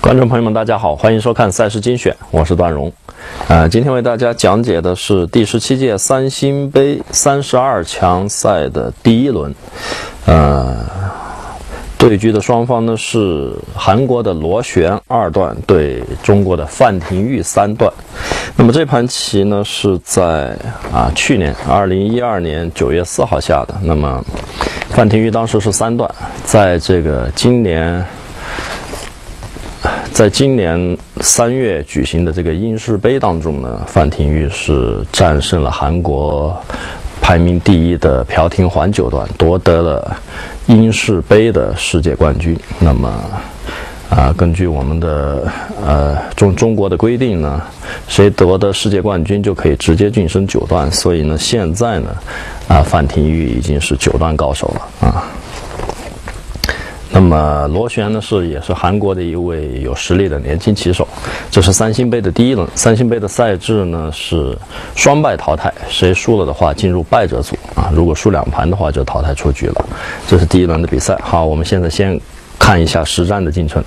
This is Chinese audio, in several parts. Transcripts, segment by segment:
观众朋友们，大家好，欢迎收看赛事精选，我是段荣。呃，今天为大家讲解的是第十七届三星杯三十二强赛的第一轮。呃，对局的双方呢是韩国的螺旋二段对中国的范廷钰三段。那么这盘棋呢是在啊去年二零一二年九月四号下的。那么范廷钰当时是三段，在这个今年。在今年三月举行的这个英式杯当中呢，范廷钰是战胜了韩国排名第一的朴廷桓九段，夺得了英式杯的世界冠军。那么，啊，根据我们的呃中中国的规定呢，谁夺得世界冠军就可以直接晋升九段。所以呢，现在呢，啊，范廷钰已经是九段高手了啊。那么螺旋呢是也是韩国的一位有实力的年轻棋手，这是三星杯的第一轮。三星杯的赛制呢是双败淘汰，谁输了的话进入败者组啊，如果输两盘的话就淘汰出局了。这是第一轮的比赛。好，我们现在先看一下实战的进程。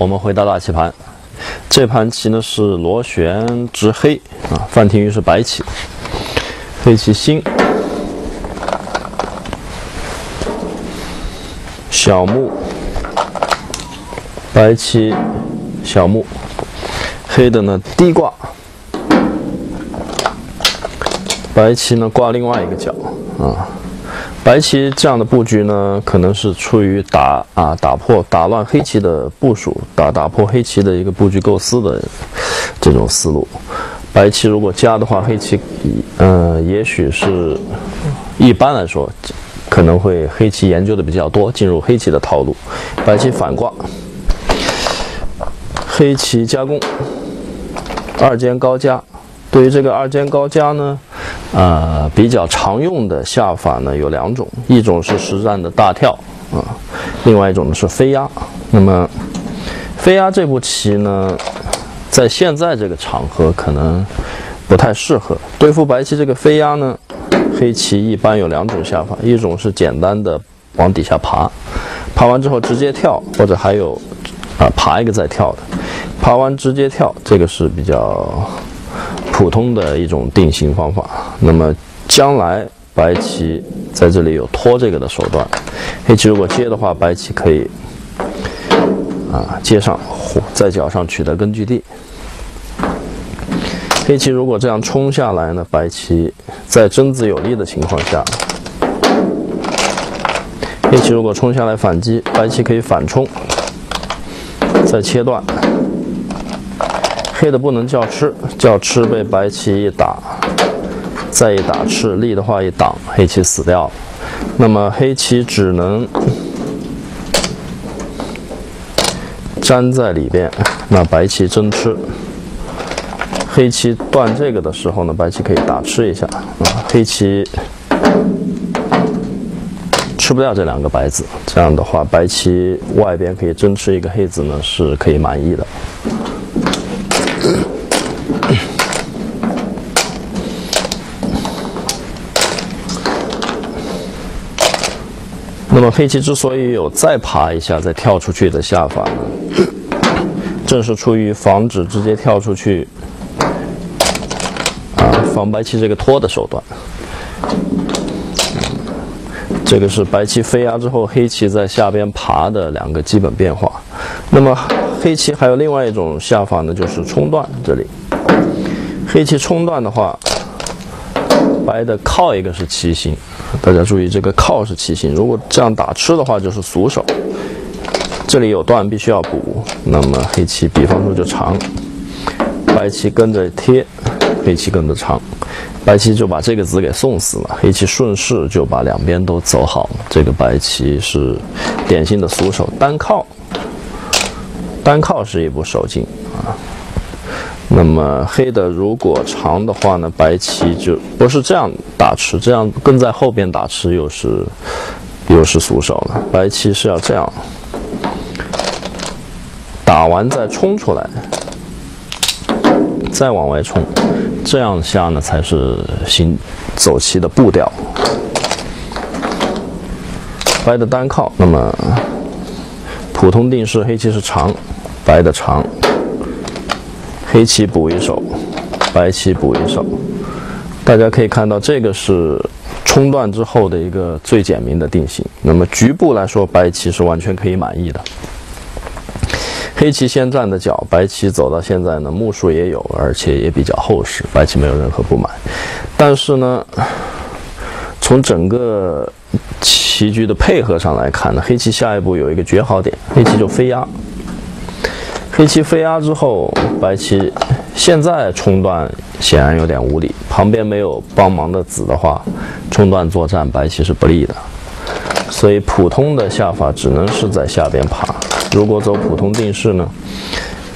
我们回到大棋盘，这盘棋呢是螺旋直黑啊，范廷玉是白棋，黑棋星，小目，白棋小目，黑的呢低挂，白棋呢挂另外一个角啊。白棋这样的布局呢，可能是出于打啊打破打乱黑棋的部署，打打破黑棋的一个布局构思的这种思路。白棋如果加的话，黑棋嗯，也许是一般来说可能会黑棋研究的比较多，进入黑棋的套路。白棋反挂，黑棋加攻，二间高加。对于这个二间高加呢？呃，比较常用的下法呢有两种，一种是实战的大跳啊，另外一种呢是飞压。那么飞压这步棋呢，在现在这个场合可能不太适合对付白棋。这个飞压呢，黑棋一般有两种下法，一种是简单的往底下爬，爬完之后直接跳，或者还有啊爬一个再跳的，爬完直接跳，这个是比较。普通的一种定型方法。那么将来白棋在这里有拖这个的手段，黑棋如果接的话，白棋可以啊接上，在角上取得根据地。黑棋如果这样冲下来呢，白棋在争子有利的情况下，黑棋如果冲下来反击，白棋可以反冲，再切断。黑的不能叫吃，叫吃被白棋一打，再一打吃，立的话一挡，黑棋死掉了。那么黑棋只能粘在里边，那白棋争吃。黑棋断这个的时候呢，白棋可以打吃一下啊，黑棋吃不掉这两个白子，这样的话白棋外边可以争吃一个黑子呢，是可以满意的。那么黑棋之所以有再爬一下再跳出去的下法呢，正是出于防止直接跳出去，啊，防白棋这个拖的手段。这个是白棋飞压之后，黑棋在下边爬的两个基本变化。那么黑棋还有另外一种下法呢，就是冲断。这里，黑棋冲断的话，白的靠一个是七星。大家注意，这个靠是七星。如果这样打吃的话，就是俗手。这里有断，必须要补。那么黑棋，比方说就长，白棋跟着贴，黑棋跟着长，白棋就把这个子给送死了。黑棋顺势就把两边都走好。这个白棋是典型的俗手，单靠，单靠是一步手劲。那么黑的如果长的话呢，白棋就不是这样打吃，这样跟在后边打吃又是又是俗手了。白棋是要这样打完再冲出来，再往外冲，这样下呢才是行走棋的步调。白的单靠，那么普通定式黑棋是长，白的长。黑棋补一手，白棋补一手，大家可以看到，这个是冲断之后的一个最简明的定型。那么局部来说，白棋是完全可以满意的。黑棋先站的脚，白棋走到现在呢，目数也有，而且也比较厚实，白棋没有任何不满。但是呢，从整个棋局的配合上来看呢，黑棋下一步有一个绝好点，黑棋就飞压。黑棋飞压之后，白棋现在冲断显然有点无理，旁边没有帮忙的子的话，冲断作战白棋是不利的，所以普通的下法只能是在下边爬。如果走普通定式呢，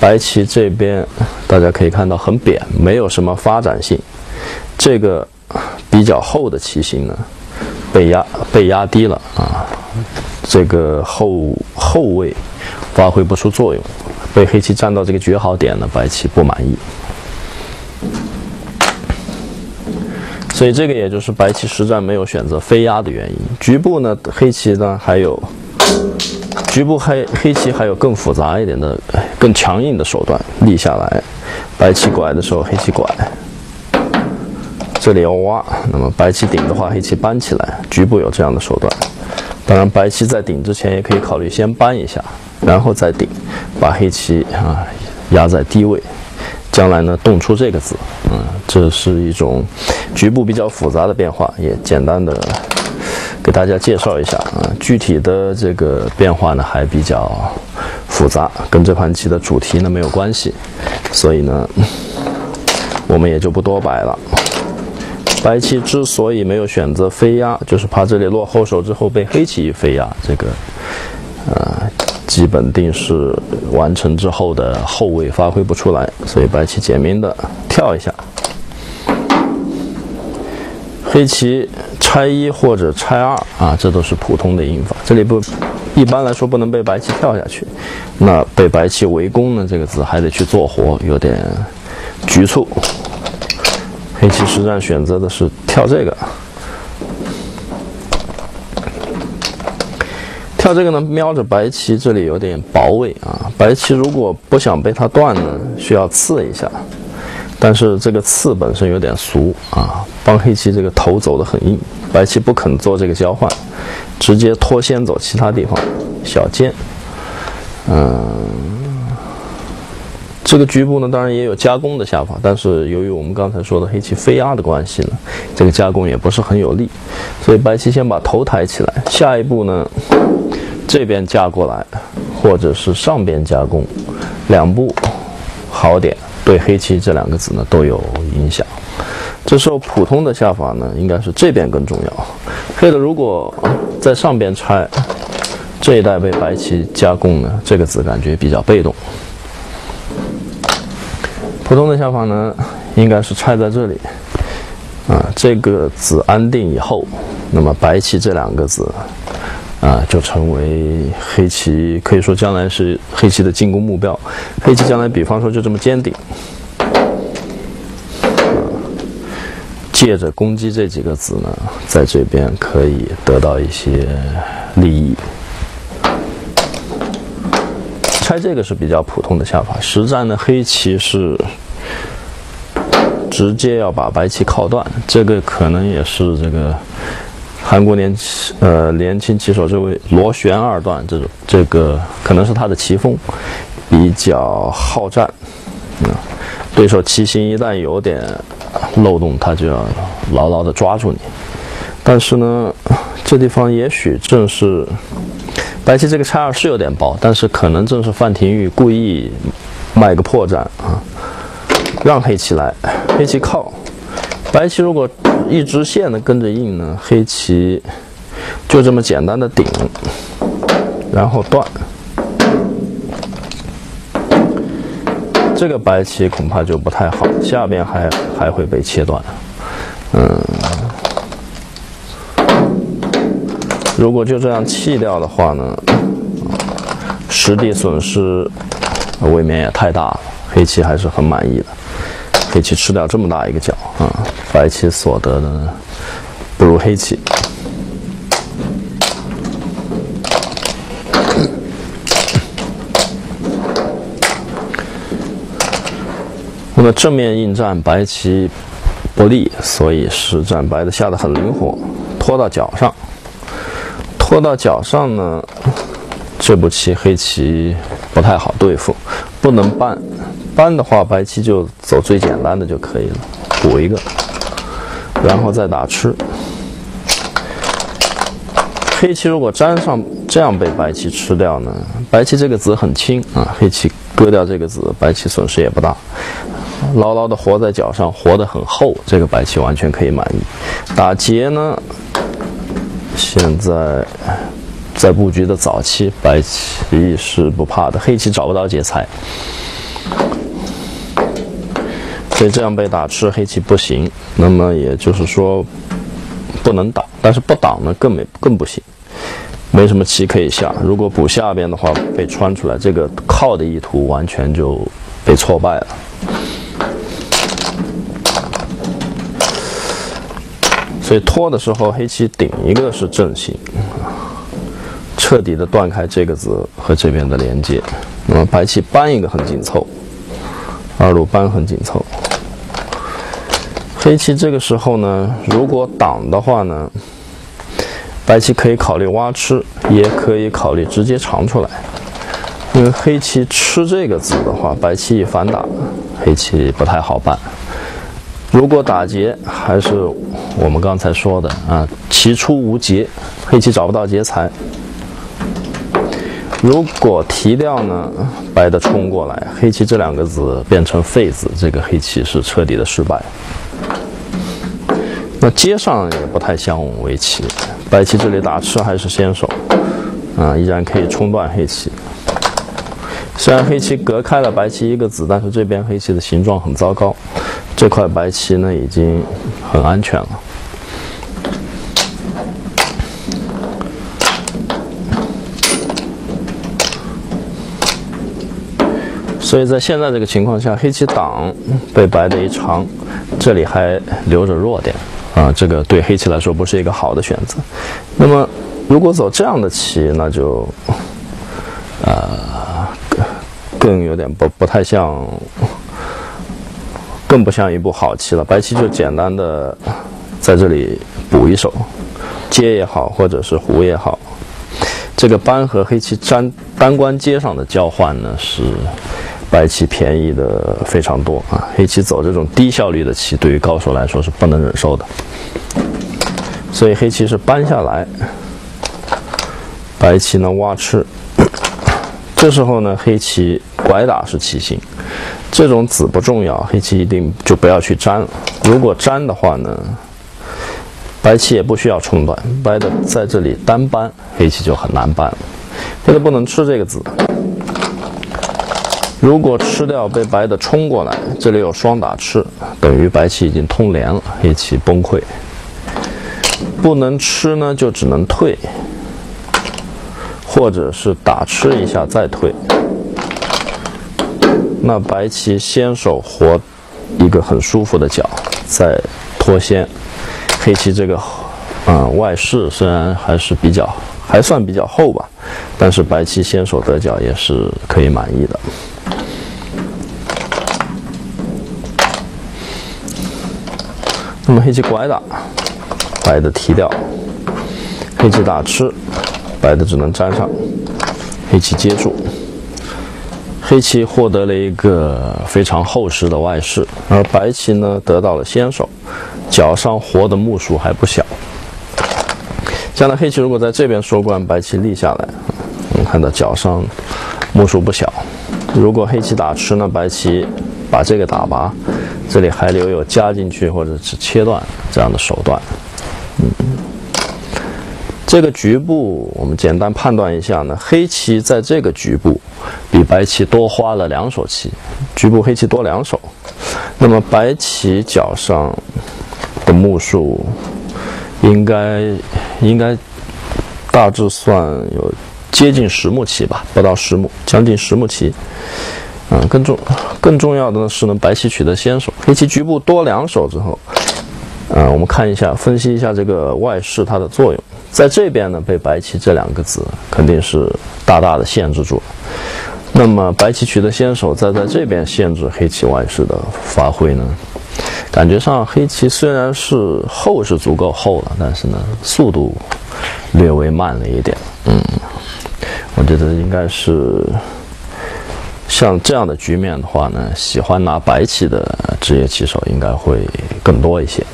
白棋这边大家可以看到很扁，没有什么发展性，这个比较厚的棋形呢被压被压低了啊，这个后后卫发挥不出作用。被黑棋占到这个绝好点呢，白棋不满意，所以这个也就是白棋实战没有选择飞压的原因。局部呢，黑棋呢还有局部黑黑棋还有更复杂一点的、更强硬的手段，立下来，白棋拐的时候黑棋拐，这里要挖，那么白棋顶的话，黑棋搬起来，局部有这样的手段。当然，白棋在顶之前也可以考虑先搬一下，然后再顶，把黑棋啊压在低位，将来呢动出这个子，嗯，这是一种局部比较复杂的变化，也简单的给大家介绍一下啊。具体的这个变化呢还比较复杂，跟这盘棋的主题呢没有关系，所以呢 我们也就不多摆了。白棋之所以没有选择飞压，就是怕这里落后手之后被黑棋飞压，这个，呃，基本定式完成之后的后位发挥不出来，所以白棋简明的跳一下，黑棋拆一或者拆二啊，这都是普通的应法。这里不，一般来说不能被白棋跳下去，那被白棋围攻呢，这个子还得去做活，有点局促。黑棋实战选择的是跳这个，跳这个呢，瞄着白棋这里有点薄位啊。白棋如果不想被它断呢，需要刺一下，但是这个刺本身有点俗啊，帮黑棋这个头走得很硬，白棋不肯做这个交换，直接拖先走其他地方，小尖，嗯。这个局部呢，当然也有加工的下法，但是由于我们刚才说的黑棋飞压的关系呢，这个加工也不是很有利，所以白棋先把头抬起来，下一步呢，这边架过来，或者是上边加工，两步好点，对黑棋这两个子呢都有影响。这时候普通的下法呢，应该是这边更重要。黑的如果在上边拆，这一带被白棋加工呢，这个子感觉比较被动。普通的下法呢，应该是拆在这里，啊，这个子安定以后，那么白棋这两个子，啊，就成为黑棋可以说将来是黑棋的进攻目标。黑棋将来，比方说就这么尖顶，借着攻击这几个子呢，在这边可以得到一些利益。这个是比较普通的下法，实战的，黑棋是直接要把白棋靠断，这个可能也是这个韩国年呃年轻棋手这位螺旋二段这种，这个可能是他的棋风，比较好战，嗯，对手棋形一旦有点漏洞，他就要牢牢的抓住你，但是呢，这地方也许正是。白棋这个拆二是有点薄，但是可能正是范廷玉故意卖个破绽啊，让黑棋来，黑棋靠，白棋如果一直线的跟着应呢，黑棋就这么简单的顶，然后断，这个白棋恐怕就不太好，下边还还会被切断，嗯。如果就这样弃掉的话呢，实地损失未免也太大了。黑棋还是很满意的，黑棋吃掉这么大一个角啊，白棋所得的不如黑棋。那么正面应战白棋不利，所以实战白的下的很灵活，拖到角上。落到脚上呢，这步棋黑棋不太好对付，不能搬。搬的话，白棋就走最简单的就可以了，补一个，然后再打吃。黑棋如果粘上，这样被白棋吃掉呢？白棋这个子很轻啊，黑棋割掉这个子，白棋损失也不大，牢牢的活在脚上，活得很厚，这个白棋完全可以满意。打劫呢？现在在布局的早期，白棋是不怕的，黑棋找不到劫材，所以这样被打吃，黑棋不行。那么也就是说不能挡，但是不挡呢更没更不行，没什么棋可以下。如果补下边的话被穿出来，这个靠的意图完全就被挫败了。所以拖的时候，黑棋顶一个是正形，彻底的断开这个子和这边的连接。那么白棋搬一个很紧凑，二路搬很紧凑。黑棋这个时候呢，如果挡的话呢，白棋可以考虑挖吃，也可以考虑直接长出来。因为黑棋吃这个子的话，白棋一反打，黑棋不太好办。如果打劫，还是我们刚才说的啊，棋出无劫，黑棋找不到劫财。如果提掉呢，白的冲过来，黑棋这两个子变成废子，这个黑棋是彻底的失败。那接上也不太像围棋，白棋这里打吃还是先手，啊，依然可以冲断黑棋。虽然黑棋隔开了白棋一个子，但是这边黑棋的形状很糟糕。这块白棋呢已经很安全了。所以在现在这个情况下，黑棋挡被白的一长，这里还留着弱点啊，这个对黑棋来说不是一个好的选择。那么如果走这样的棋，那就啊。更有点不不太像，更不像一步好棋了。白棋就简单的在这里补一手，接也好，或者是胡也好。这个扳和黑棋粘单关接上的交换呢，是白棋便宜的非常多啊。黑棋走这种低效率的棋，对于高手来说是不能忍受的。所以黑棋是扳下来，白棋呢挖吃。这时候呢，黑棋拐打是棋形，这种子不重要，黑棋一定就不要去粘了。如果粘的话呢，白棋也不需要冲断，白的在这里单搬，黑棋就很难搬了。黑的不能吃这个子，如果吃掉被白的冲过来，这里有双打吃，等于白棋已经通连了，黑棋崩溃。不能吃呢，就只能退。或者是打吃一下再退，那白棋先手活一个很舒服的角，再脱先。黑棋这个，嗯，外势虽然还是比较还算比较厚吧，但是白棋先手得角也是可以满意的。那么黑棋拐打，白的提掉，黑棋打吃。白的只能粘上，黑棋接住，黑棋获得了一个非常厚实的外势，而白棋呢得到了先手，脚上活的目数还不小。将来黑棋如果在这边收官，白棋立下来，我们看到脚上目数不小。如果黑棋打吃呢，白棋把这个打拔，这里还留有加进去或者是切断这样的手段。嗯。这个局部，我们简单判断一下呢。黑棋在这个局部比白棋多花了两手棋，局部黑棋多两手。那么白棋角上的目数应该应该大致算有接近十目棋吧，不到十目，将近十目棋。嗯，更重更重要的呢是呢，白棋取得先手，黑棋局部多两手之后，嗯，我们看一下，分析一下这个外势它的作用。在这边呢，被白棋这两个子肯定是大大的限制住。那么白棋取得先手，再在这边限制黑棋外势的发挥呢？感觉上黑棋虽然是厚是足够厚了，但是呢，速度略微慢了一点。嗯，我觉得应该是像这样的局面的话呢，喜欢拿白棋的职业棋手应该会更多一些。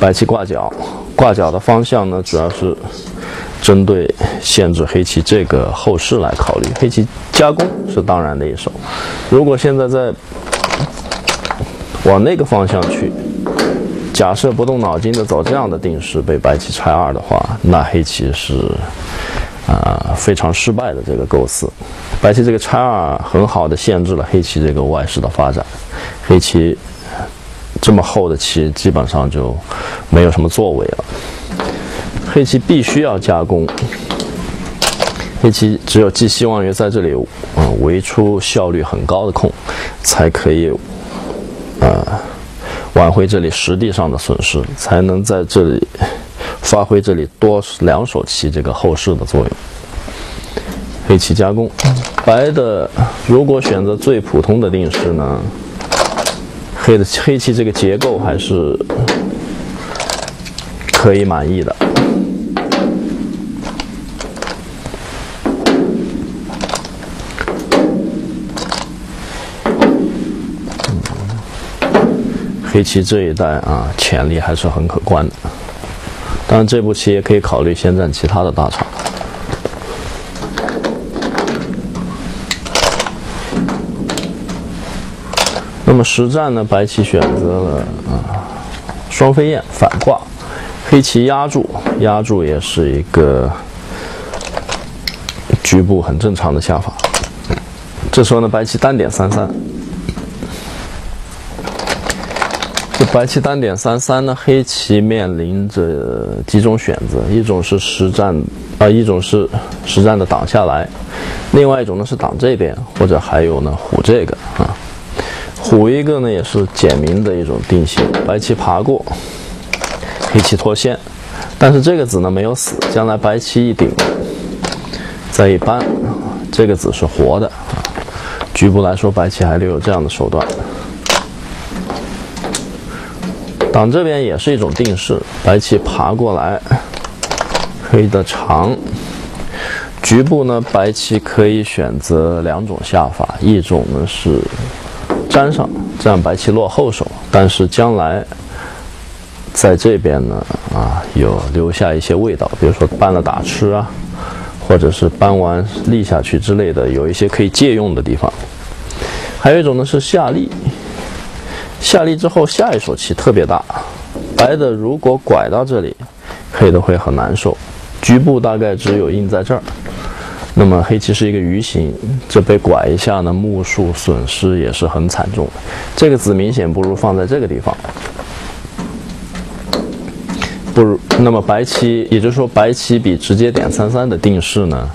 白棋挂角。挂角的方向呢，主要是针对限制黑棋这个后势来考虑。黑棋加攻是当然的一手。如果现在在往那个方向去，假设不动脑筋的走这样的定式，被白棋拆二的话，那黑棋是啊非常失败的这个构思。白棋这个拆二很好的限制了黑棋这个外势的发展，黑棋。这么厚的棋，基本上就没有什么作为了。黑棋必须要加工，黑棋只有寄希望于在这里，嗯，围出效率很高的空，才可以，呃，挽回这里实地上的损失，才能在这里发挥这里多两手棋这个后势的作用。黑棋加工，白的如果选择最普通的定式呢，黑的黑棋这个结构还是可以满意的。黑棋这一代啊，潜力还是很可观的。当然，这步棋也可以考虑先占其他的大场。那么实战呢，白棋选择了啊双飞燕反挂，黑棋压住，压住也是一个局部很正常的下法。这时候呢，白棋单点三三。这白棋单点三三呢，黑棋面临着几种选择，一种是实战，啊，一种是实战的挡下来，另外一种呢是挡这边，或者还有呢虎这个啊，虎一个呢也是简明的一种定型，白棋爬过，黑棋脱先，但是这个子呢没有死，将来白棋一顶，再一扳，这个子是活的，局部来说白棋还留有这样的手段。挡这边也是一种定式，白棋爬过来，黑的长。局部呢，白棋可以选择两种下法，一种呢是粘上，这样白棋落后手，但是将来在这边呢，啊，有留下一些味道，比如说搬了打吃啊，或者是搬完立下去之类的，有一些可以借用的地方。还有一种呢是下立。下立之后，下一手棋特别大，白的如果拐到这里，黑的会很难受。局部大概只有印在这儿，那么黑棋是一个鱼形，这被拐一下呢，目数损失也是很惨重。这个子明显不如放在这个地方，不如。那么白棋，也就是说白棋比直接点三三的定式呢，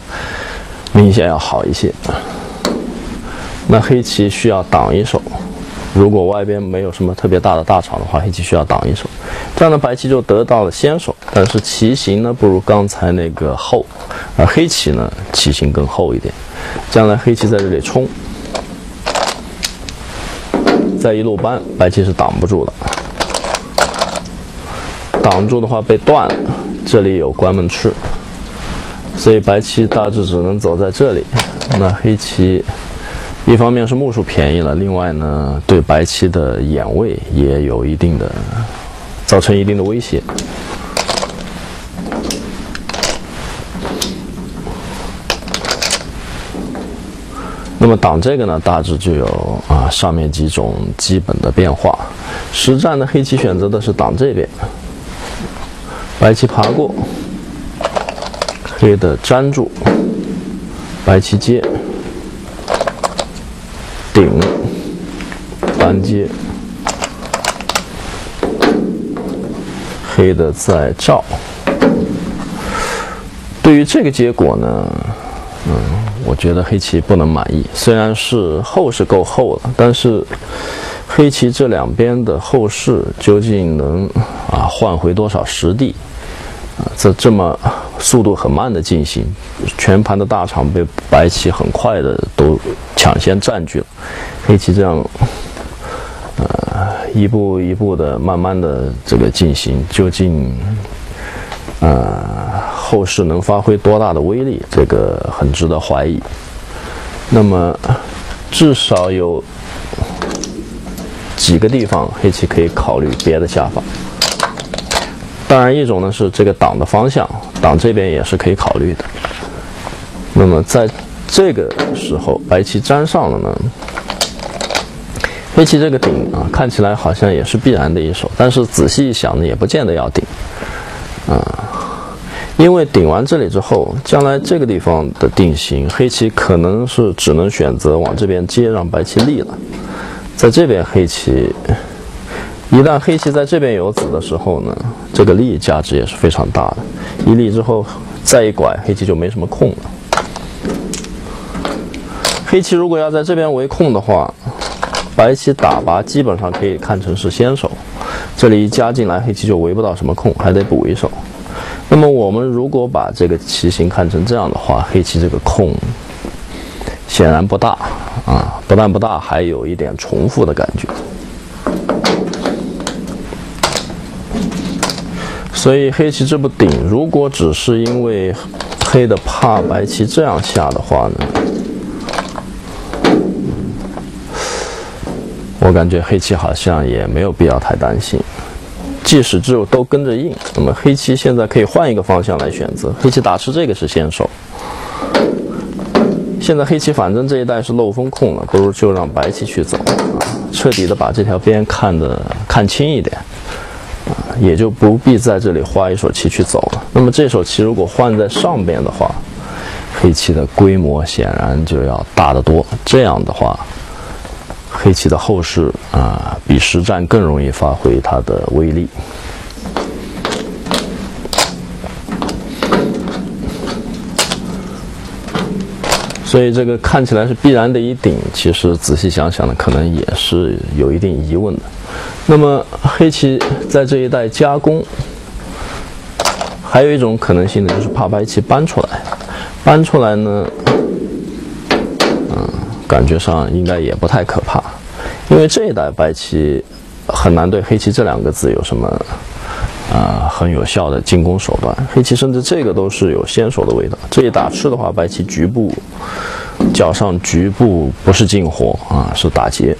明显要好一些。那黑棋需要挡一手。如果外边没有什么特别大的大场的话，黑棋需要挡一手，这样的白棋就得到了先手。但是棋形呢不如刚才那个厚，而黑棋呢棋形更厚一点。将来黑棋在这里冲，再一路扳，白棋是挡不住的。挡住的话被断了，这里有关门吃，所以白棋大致只能走在这里。那黑棋。一方面是目数便宜了，另外呢，对白棋的眼位也有一定的，造成一定的威胁。那么挡这个呢，大致就有啊上面几种基本的变化。实战的黑棋选择的是挡这边，白棋爬过，黑的粘住，白棋接。顶，扳接，黑的在照。对于这个结果呢，嗯，我觉得黑棋不能满意。虽然是厚是够厚了，但是黑棋这两边的后势究竟能啊换回多少实地？这这么速度很慢的进行，全盘的大场被白棋很快的都抢先占据了，黑棋这样，呃，一步一步的慢慢的这个进行，究竟，呃，后世能发挥多大的威力，这个很值得怀疑。那么，至少有几个地方黑棋可以考虑别的下法。当然，一种呢是这个挡的方向，挡这边也是可以考虑的。那么在这个时候，白棋粘上了呢，黑棋这个顶啊，看起来好像也是必然的一手，但是仔细一想呢，也不见得要顶啊，因为顶完这里之后，将来这个地方的定型，黑棋可能是只能选择往这边接，让白棋立了，在这边黑棋。一旦黑棋在这边有子的时候呢，这个力价值也是非常大的。一力之后再一拐，黑棋就没什么空了。黑棋如果要在这边围空的话，白棋打拔基本上可以看成是先手。这里一加进来，黑棋就围不到什么空，还得补一手。那么我们如果把这个棋形看成这样的话，黑棋这个空显然不大啊，不但不大，还有一点重复的感觉。所以黑棋这步顶，如果只是因为黑的怕白棋这样下的话呢，我感觉黑棋好像也没有必要太担心。即使只有都跟着应，那么黑棋现在可以换一个方向来选择。黑棋打吃这个是先手。现在黑棋反正这一带是漏风空了，不如就让白棋去走，彻底的把这条边看得看清一点，也就不必在这里花一手棋去走了。那么这手棋如果换在上边的话，黑棋的规模显然就要大得多。这样的话。黑棋的后势啊，比实战更容易发挥它的威力。所以这个看起来是必然的一顶，其实仔细想想呢，可能也是有一定疑问的。那么黑棋在这一带加攻，还有一种可能性呢，就是怕白棋搬出来，搬出来呢。嗯感觉上应该也不太可怕，因为这一代白棋很难对黑棋这两个字有什么啊很有效的进攻手段。黑棋甚至这个都是有先手的味道。这一打吃的话，白棋局部脚上局部不是进活啊，是打劫。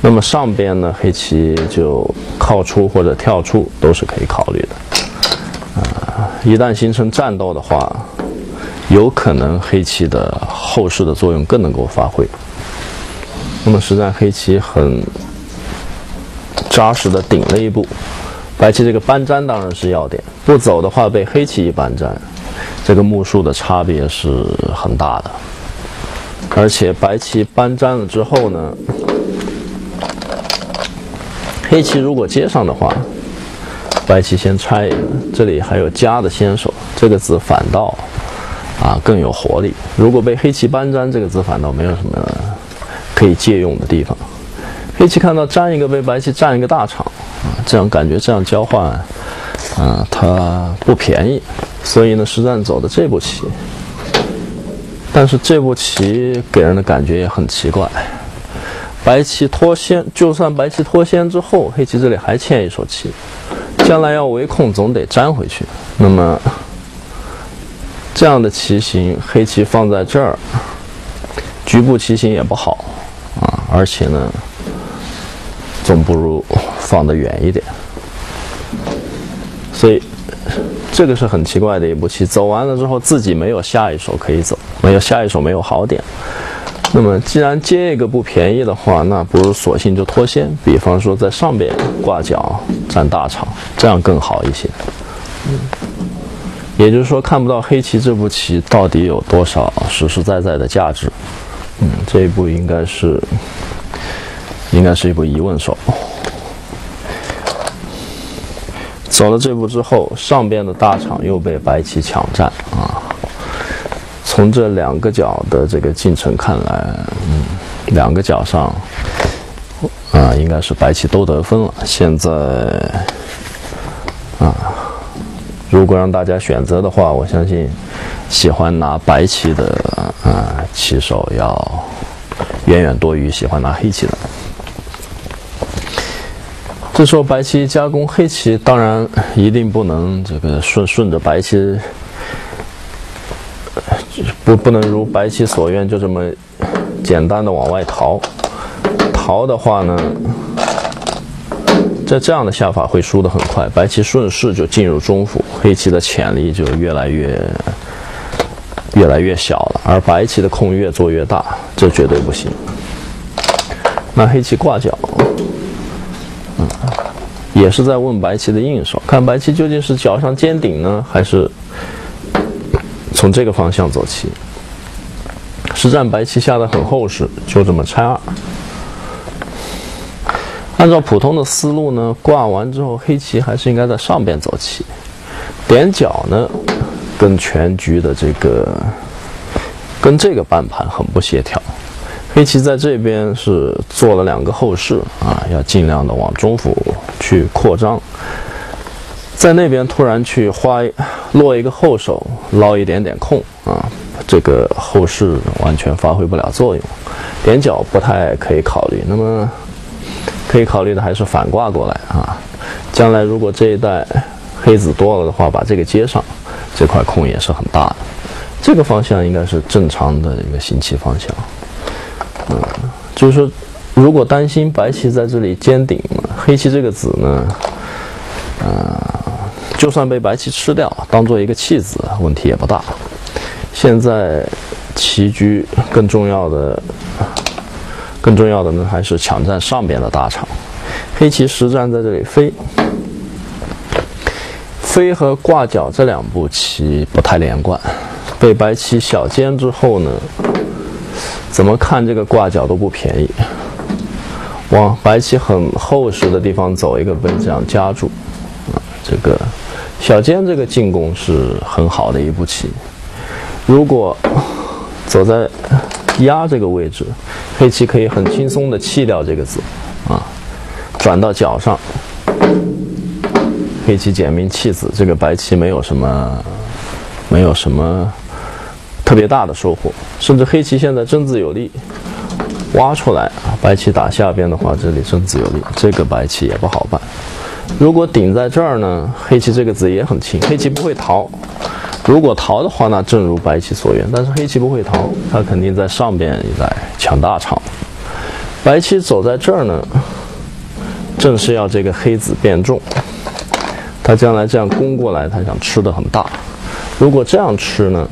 那么上边呢，黑棋就靠出或者跳出都是可以考虑的。啊，一旦形成战斗的话。有可能黑棋的后势的作用更能够发挥。那么实战黑棋很扎实的顶了一步，白棋这个搬粘当然是要点，不走的话被黑棋一搬粘，这个目数的差别是很大的。而且白棋搬粘了之后呢，黑棋如果接上的话，白棋先拆一个，这里还有加的先手，这个子反倒。啊，更有活力。如果被黑棋搬粘，这个子反倒没有什么可以借用的地方。黑棋看到粘一个被白棋占一个大场，啊，这样感觉这样交换，啊，它不便宜。所以呢，实战走的这步棋，但是这步棋给人的感觉也很奇怪。白棋脱先，就算白棋脱先之后，黑棋这里还欠一手棋，将来要围控总得粘回去。那么。这样的棋形，黑棋放在这儿，局部棋形也不好啊，而且呢，总不如放得远一点。所以，这个是很奇怪的一步棋。走完了之后，自己没有下一手可以走，没有下一手，没有好点。那么，既然接一个不便宜的话，那不如索性就脱先。比方说，在上边挂角占大场，这样更好一些。嗯。也就是说，看不到黑棋这步棋到底有多少实实在在的价值。嗯，这一步应该是，应该是一步疑问手。走了这步之后，上边的大场又被白棋抢占啊。从这两个角的这个进程看来，嗯，两个角上啊，应该是白棋都得分了。现在啊。如果让大家选择的话，我相信喜欢拿白棋的啊棋手要远远多于喜欢拿黑棋的。这时候白棋加攻黑棋，当然一定不能这个顺顺着白棋，不不能如白棋所愿就这么简单的往外逃。逃的话呢？在这样的下法会输得很快，白棋顺势就进入中府，黑棋的潜力就越来越越来越小了，而白棋的空越做越大，这绝对不行。那黑棋挂角，嗯，也是在问白棋的应手，看白棋究竟是脚上尖顶呢，还是从这个方向走棋。实战白棋下的很厚实，就这么拆二。按照普通的思路呢，挂完之后，黑棋还是应该在上边走棋，点角呢，跟全局的这个，跟这个半盘很不协调。黑棋在这边是做了两个后势啊，要尽量的往中府去扩张。在那边突然去花落一个后手，捞一点点空啊，这个后势完全发挥不了作用，点角不太可以考虑。那么可以考虑的还是反挂过来啊，将来如果这一带黑子多了的话，把这个接上，这块空也是很大的。这个方向应该是正常的一个行棋方向。嗯，就是说，如果担心白棋在这里尖顶，黑棋这个子呢，呃。就算被白棋吃掉，当做一个弃子，问题也不大。现在棋局更重要的，更重要的呢，还是抢占上边的大场。黑棋实战在这里飞，飞和挂角这两步棋不太连贯，被白棋小尖之后呢，怎么看这个挂角都不便宜。往白棋很厚实的地方走一个奔，这样夹住，这个。小尖这个进攻是很好的一步棋，如果走在压这个位置，黑棋可以很轻松的弃掉这个子，啊，转到角上，黑棋简明弃子，这个白棋没有什么，没有什么特别大的收获，甚至黑棋现在争子有力，挖出来，白棋打下边的话，这里争子有力，这个白棋也不好办。如果顶在这儿呢，黑棋这个子也很轻，黑棋不会逃。如果逃的话，那正如白棋所愿。但是黑棋不会逃，他肯定在上边在抢大场。白棋走在这儿呢，正是要这个黑子变重。他将来这样攻过来，他想吃的很大。如果这样吃呢，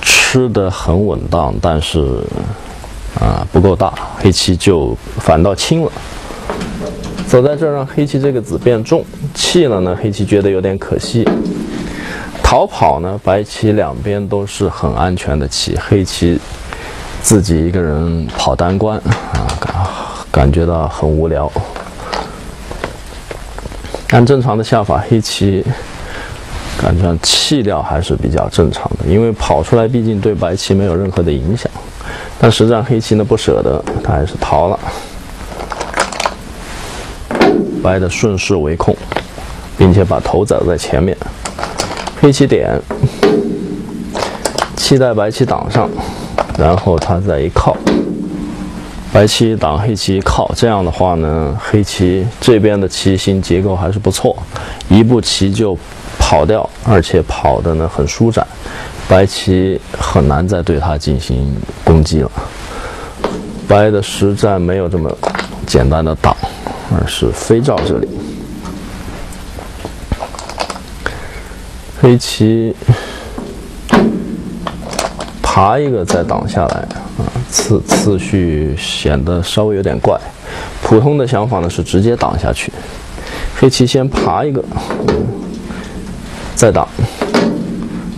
吃的很稳当，但是啊不够大，黑棋就反倒轻了。走在这儿，让黑棋这个子变重，弃了呢，黑棋觉得有点可惜。逃跑呢，白棋两边都是很安全的棋，黑棋自己一个人跑单关啊，感感觉到很无聊。按正常的下法，黑棋感觉弃掉还是比较正常的，因为跑出来毕竟对白棋没有任何的影响。但实战黑棋呢不舍得，他还是逃了。白的顺势为控，并且把头走在前面。黑棋点，期待白棋挡上，然后他再一靠，白棋挡黑棋一靠，这样的话呢，黑棋这边的棋形结构还是不错，一步棋就跑掉，而且跑的呢很舒展，白棋很难再对他进行攻击了。白的实战没有这么简单的挡。而是飞照这里，黑棋爬一个再挡下来啊，次次序显得稍微有点怪。普通的想法呢是直接挡下去，黑棋先爬一个，再挡，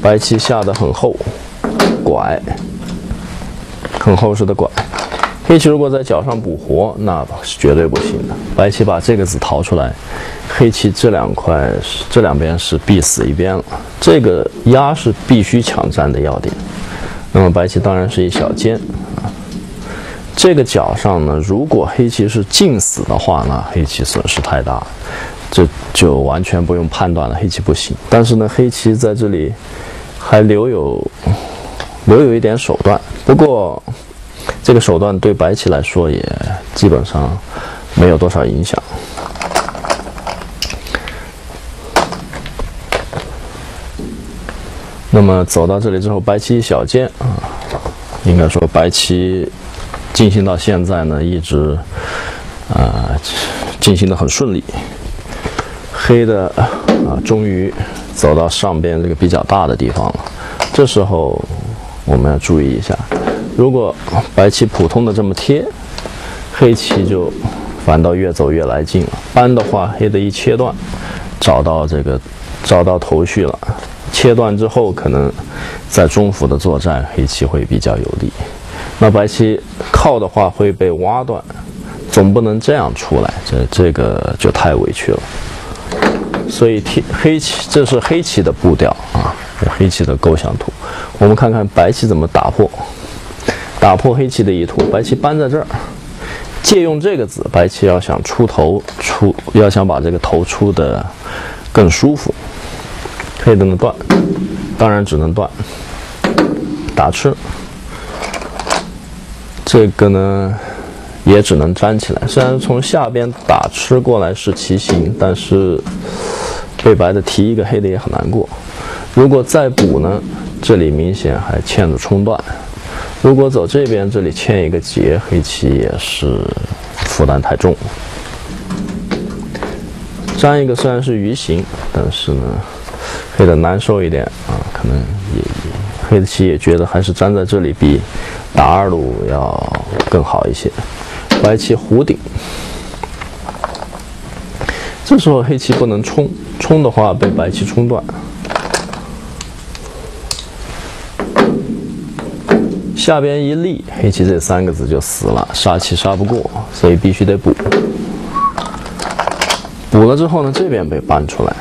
白棋下的很厚，拐，很厚实的拐。黑棋如果在角上补活，那是绝对不行的。白棋把这个子逃出来，黑棋这两块这两边是必死一边了。这个压是必须抢占的要点。那么白棋当然是一小尖啊。这个角上呢，如果黑棋是近死的话，呢黑棋损失太大，这就完全不用判断了，黑棋不行。但是呢，黑棋在这里还留有留有一点手段，不过。这个手段对白棋来说也基本上没有多少影响。那么走到这里之后，白棋小尖啊，应该说白棋进行到现在呢，一直啊进行的很顺利。黑的啊，终于走到上边这个比较大的地方了。这时候我们要注意一下。如果白棋普通的这么贴，黑棋就反倒越走越来劲了。搬的话，黑的一切断，找到这个找到头绪了。切断之后，可能在中府的作战，黑棋会比较有利。那白棋靠的话会被挖断，总不能这样出来，这这个就太委屈了。所以贴黑棋，这是黑棋的步调啊，黑棋的构想图。我们看看白棋怎么打破。打破黑棋的意图，白棋搬在这儿，借用这个子，白棋要想出头出，要想把这个头出的更舒服，黑的能断，当然只能断，打吃。这个呢也只能粘起来。虽然从下边打吃过来是棋形，但是被白的提一个黑的也很难过。如果再补呢，这里明显还欠着冲断。如果走这边，这里欠一个劫，黑棋也是负担太重。粘一个虽然是鱼形，但是呢，黑的难受一点啊，可能也黑的棋也觉得还是粘在这里比打二路要更好一些。白棋弧顶，这时候黑棋不能冲，冲的话被白棋冲断。下边一立，黑棋这三个子就死了，杀棋杀不过，所以必须得补。补了之后呢，这边被搬出来，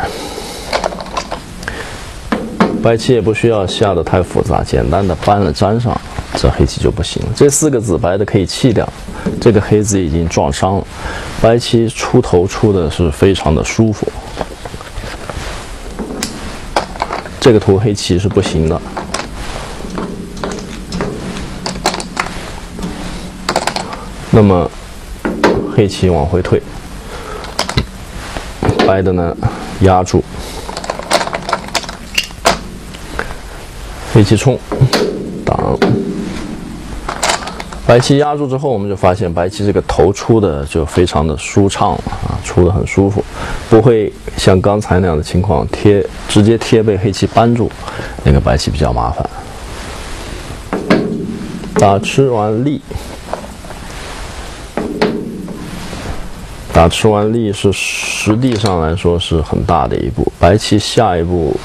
白棋也不需要下的太复杂，简单的搬了粘上，这黑棋就不行了。这四个子白的可以弃掉，这个黑子已经撞伤了，白棋出头出的是非常的舒服。这个图黑棋是不行的。那么，黑棋往回退，白的呢压住，黑棋冲挡，白棋压住之后，我们就发现白棋这个头出的就非常的舒畅了啊，出的很舒服，不会像刚才那样的情况贴直接贴被黑棋扳住，那个白棋比较麻烦。打吃完立。打吃完力是实地上来说是很大的一步。白棋下一步，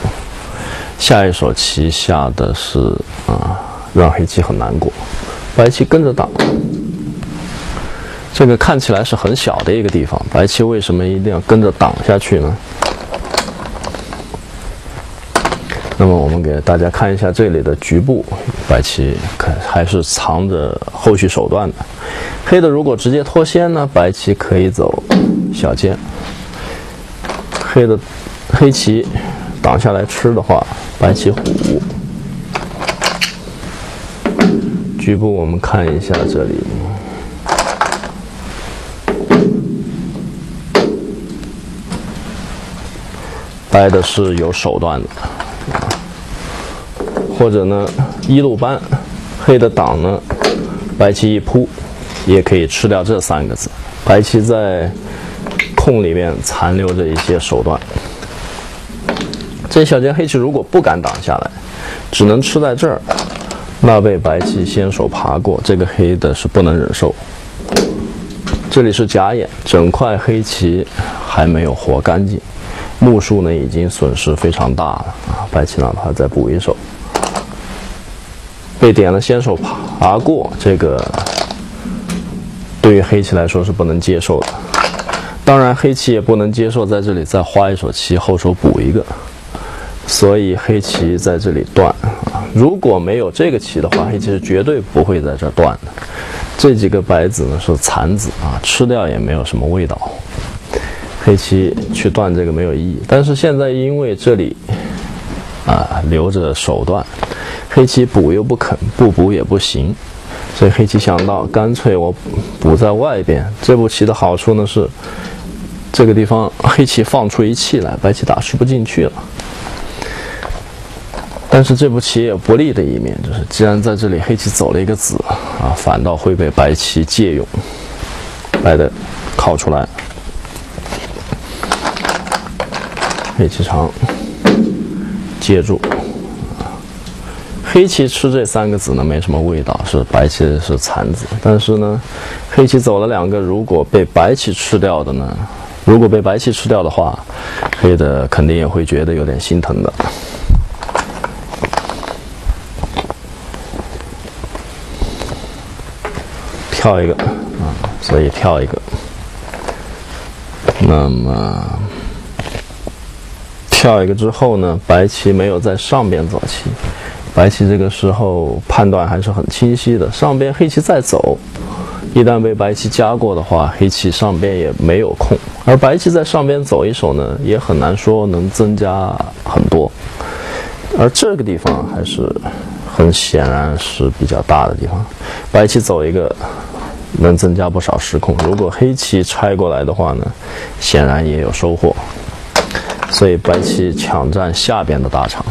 下一手棋下的是啊，让黑棋很难过。白棋跟着挡，这个看起来是很小的一个地方，白棋为什么一定要跟着挡下去呢？那么我们给大家看一下这里的局部，白棋看还是藏着后续手段的。黑的如果直接脱先呢，白棋可以走小尖。黑的黑棋挡下来吃的话，白棋虎。局部我们看一下这里，白的是有手段的。或者呢，一路搬，黑的挡呢，白棋一扑，也可以吃掉这三个子。白棋在空里面残留着一些手段。这小尖黑棋如果不敢挡下来，只能吃在这儿，那被白棋先手爬过，这个黑的是不能忍受。这里是假眼，整块黑棋还没有活干净，目数呢已经损失非常大了啊！白棋哪怕再补一手。被点了先手爬过，这个对于黑棋来说是不能接受的。当然，黑棋也不能接受在这里再花一手棋，后手补一个。所以黑棋在这里断啊！如果没有这个棋的话，黑棋是绝对不会在这断的。这几个白子呢是残子啊，吃掉也没有什么味道。黑棋去断这个没有意义。但是现在因为这里啊留着手段。黑棋补又不肯，不补也不行，所以黑棋想到干脆我补在外边。这步棋的好处呢是，这个地方黑棋放出一气来，白棋打吃不进去了。但是这步棋也有不利的一面，就是既然在这里黑棋走了一个子啊，反倒会被白棋借用，白的靠出来，黑棋长接住。黑棋吃这三个子呢，没什么味道，是白棋是残子。但是呢，黑棋走了两个，如果被白棋吃掉的呢，如果被白棋吃掉的话，黑的肯定也会觉得有点心疼的。跳一个啊，所以跳一个。那么跳一个之后呢，白棋没有在上边走棋。白棋这个时候判断还是很清晰的，上边黑棋再走，一旦被白棋夹过的话，黑棋上边也没有空，而白棋在上边走一手呢，也很难说能增加很多。而这个地方还是很显然是比较大的地方，白棋走一个能增加不少时空。如果黑棋拆过来的话呢，显然也有收获。所以白棋抢占下边的大场，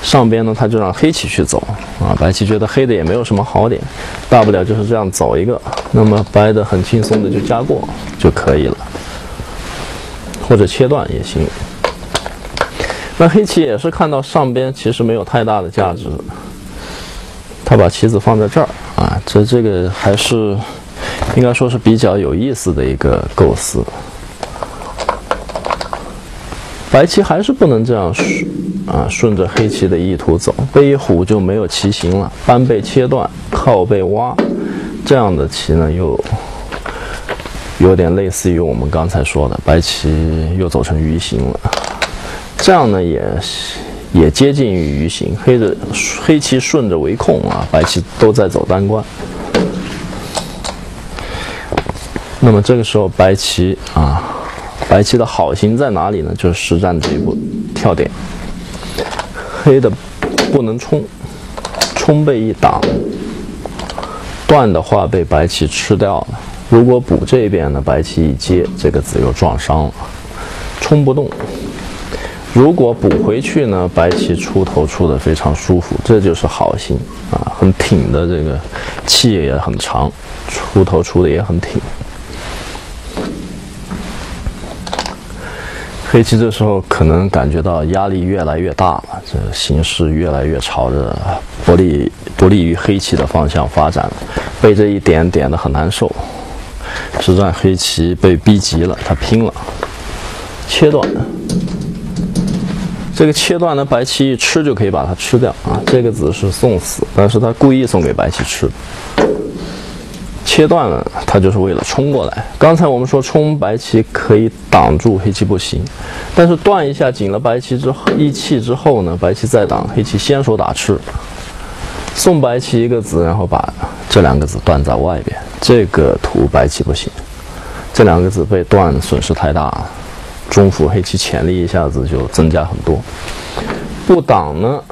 上边呢他就让黑棋去走啊。白棋觉得黑的也没有什么好点，大不了就是这样走一个，那么白的很轻松的就夹过就可以了，或者切断也行。那黑棋也是看到上边其实没有太大的价值，他把棋子放在这儿啊，这这个还是应该说是比较有意思的一个构思。白棋还是不能这样顺啊，顺着黑棋的意图走，被一虎就没有棋形了。搬被切断，靠被挖，这样的棋呢，又有点类似于我们刚才说的，白棋又走成鱼形了。这样呢，也也接近于鱼形，黑的黑棋顺着围控啊，白棋都在走单关。那么这个时候，白棋啊。白棋的好形在哪里呢？就是实战这一步跳点，黑的不能冲，冲被一挡，断的话被白棋吃掉了。如果补这边呢，白棋一接，这个子又撞伤了，冲不动。如果补回去呢，白棋出头出的非常舒服，这就是好形啊，很挺的这个气也很长，出头出的也很挺。黑棋这时候可能感觉到压力越来越大了，这形势越来越朝着不利不利于黑棋的方向发展，被这一点点的很难受，实战黑棋被逼急了，他拼了，切断，这个切断呢，白棋一吃就可以把它吃掉啊，这个子是送死，但是他故意送给白棋吃。切断了，他就是为了冲过来。刚才我们说冲白棋可以挡住黑棋不行，但是断一下紧了白棋之后一气之后呢，白棋再挡，黑棋先手打吃，送白棋一个子，然后把这两个子断在外边。这个图白棋不行，这两个子被断损失太大，中府黑棋潜力一下子就增加很多。不挡呢，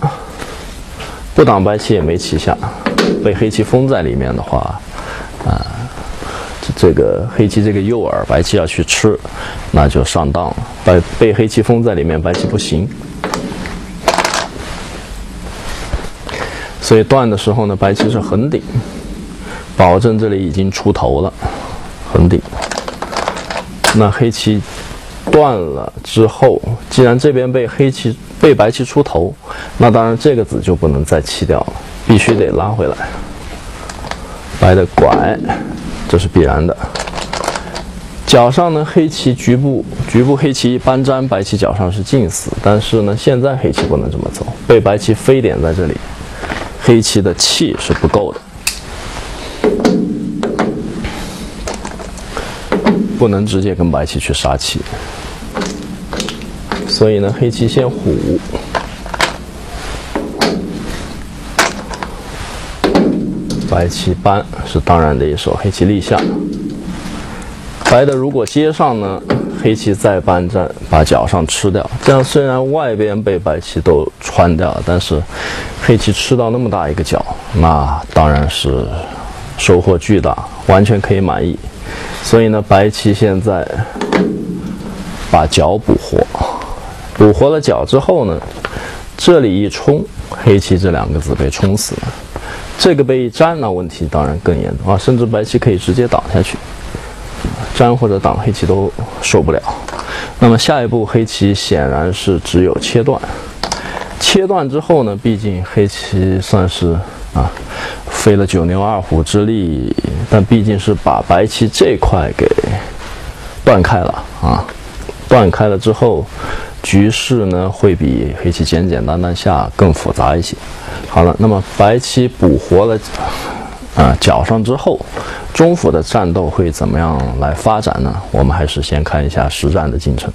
不挡白棋也没棋下，被黑棋封在里面的话。啊，这这个黑棋这个诱饵，白棋要去吃，那就上当了。被被黑棋封在里面，白棋不行。所以断的时候呢，白棋是横顶，保证这里已经出头了，横顶。那黑棋断了之后，既然这边被黑棋被白棋出头，那当然这个子就不能再弃掉了，必须得拉回来。白的拐，这是必然的。脚上呢，黑棋局部局部黑棋一搬粘，白棋脚上是近死。但是呢，现在黑棋不能这么走，被白棋飞点在这里，黑棋的气是不够的，不能直接跟白棋去杀气。所以呢，黑棋先虎。白棋搬是当然的一手，黑棋立下。白的如果接上呢，黑棋再搬粘，把角上吃掉。这样虽然外边被白棋都穿掉了，但是黑棋吃到那么大一个角，那当然是收获巨大，完全可以满意。所以呢，白棋现在把角补活，补活了角之后呢，这里一冲，黑棋这两个子被冲死了。这个被一粘，那问题当然更严重啊！甚至白棋可以直接挡下去，粘或者挡黑棋都受不了。那么下一步黑棋显然是只有切断，切断之后呢，毕竟黑棋算是啊费了九牛二虎之力，但毕竟是把白棋这块给断开了啊！断开了之后。局势呢会比黑棋简简单单下更复杂一些。好了，那么白棋补活了啊角上之后，中府的战斗会怎么样来发展呢？我们还是先看一下实战的进程。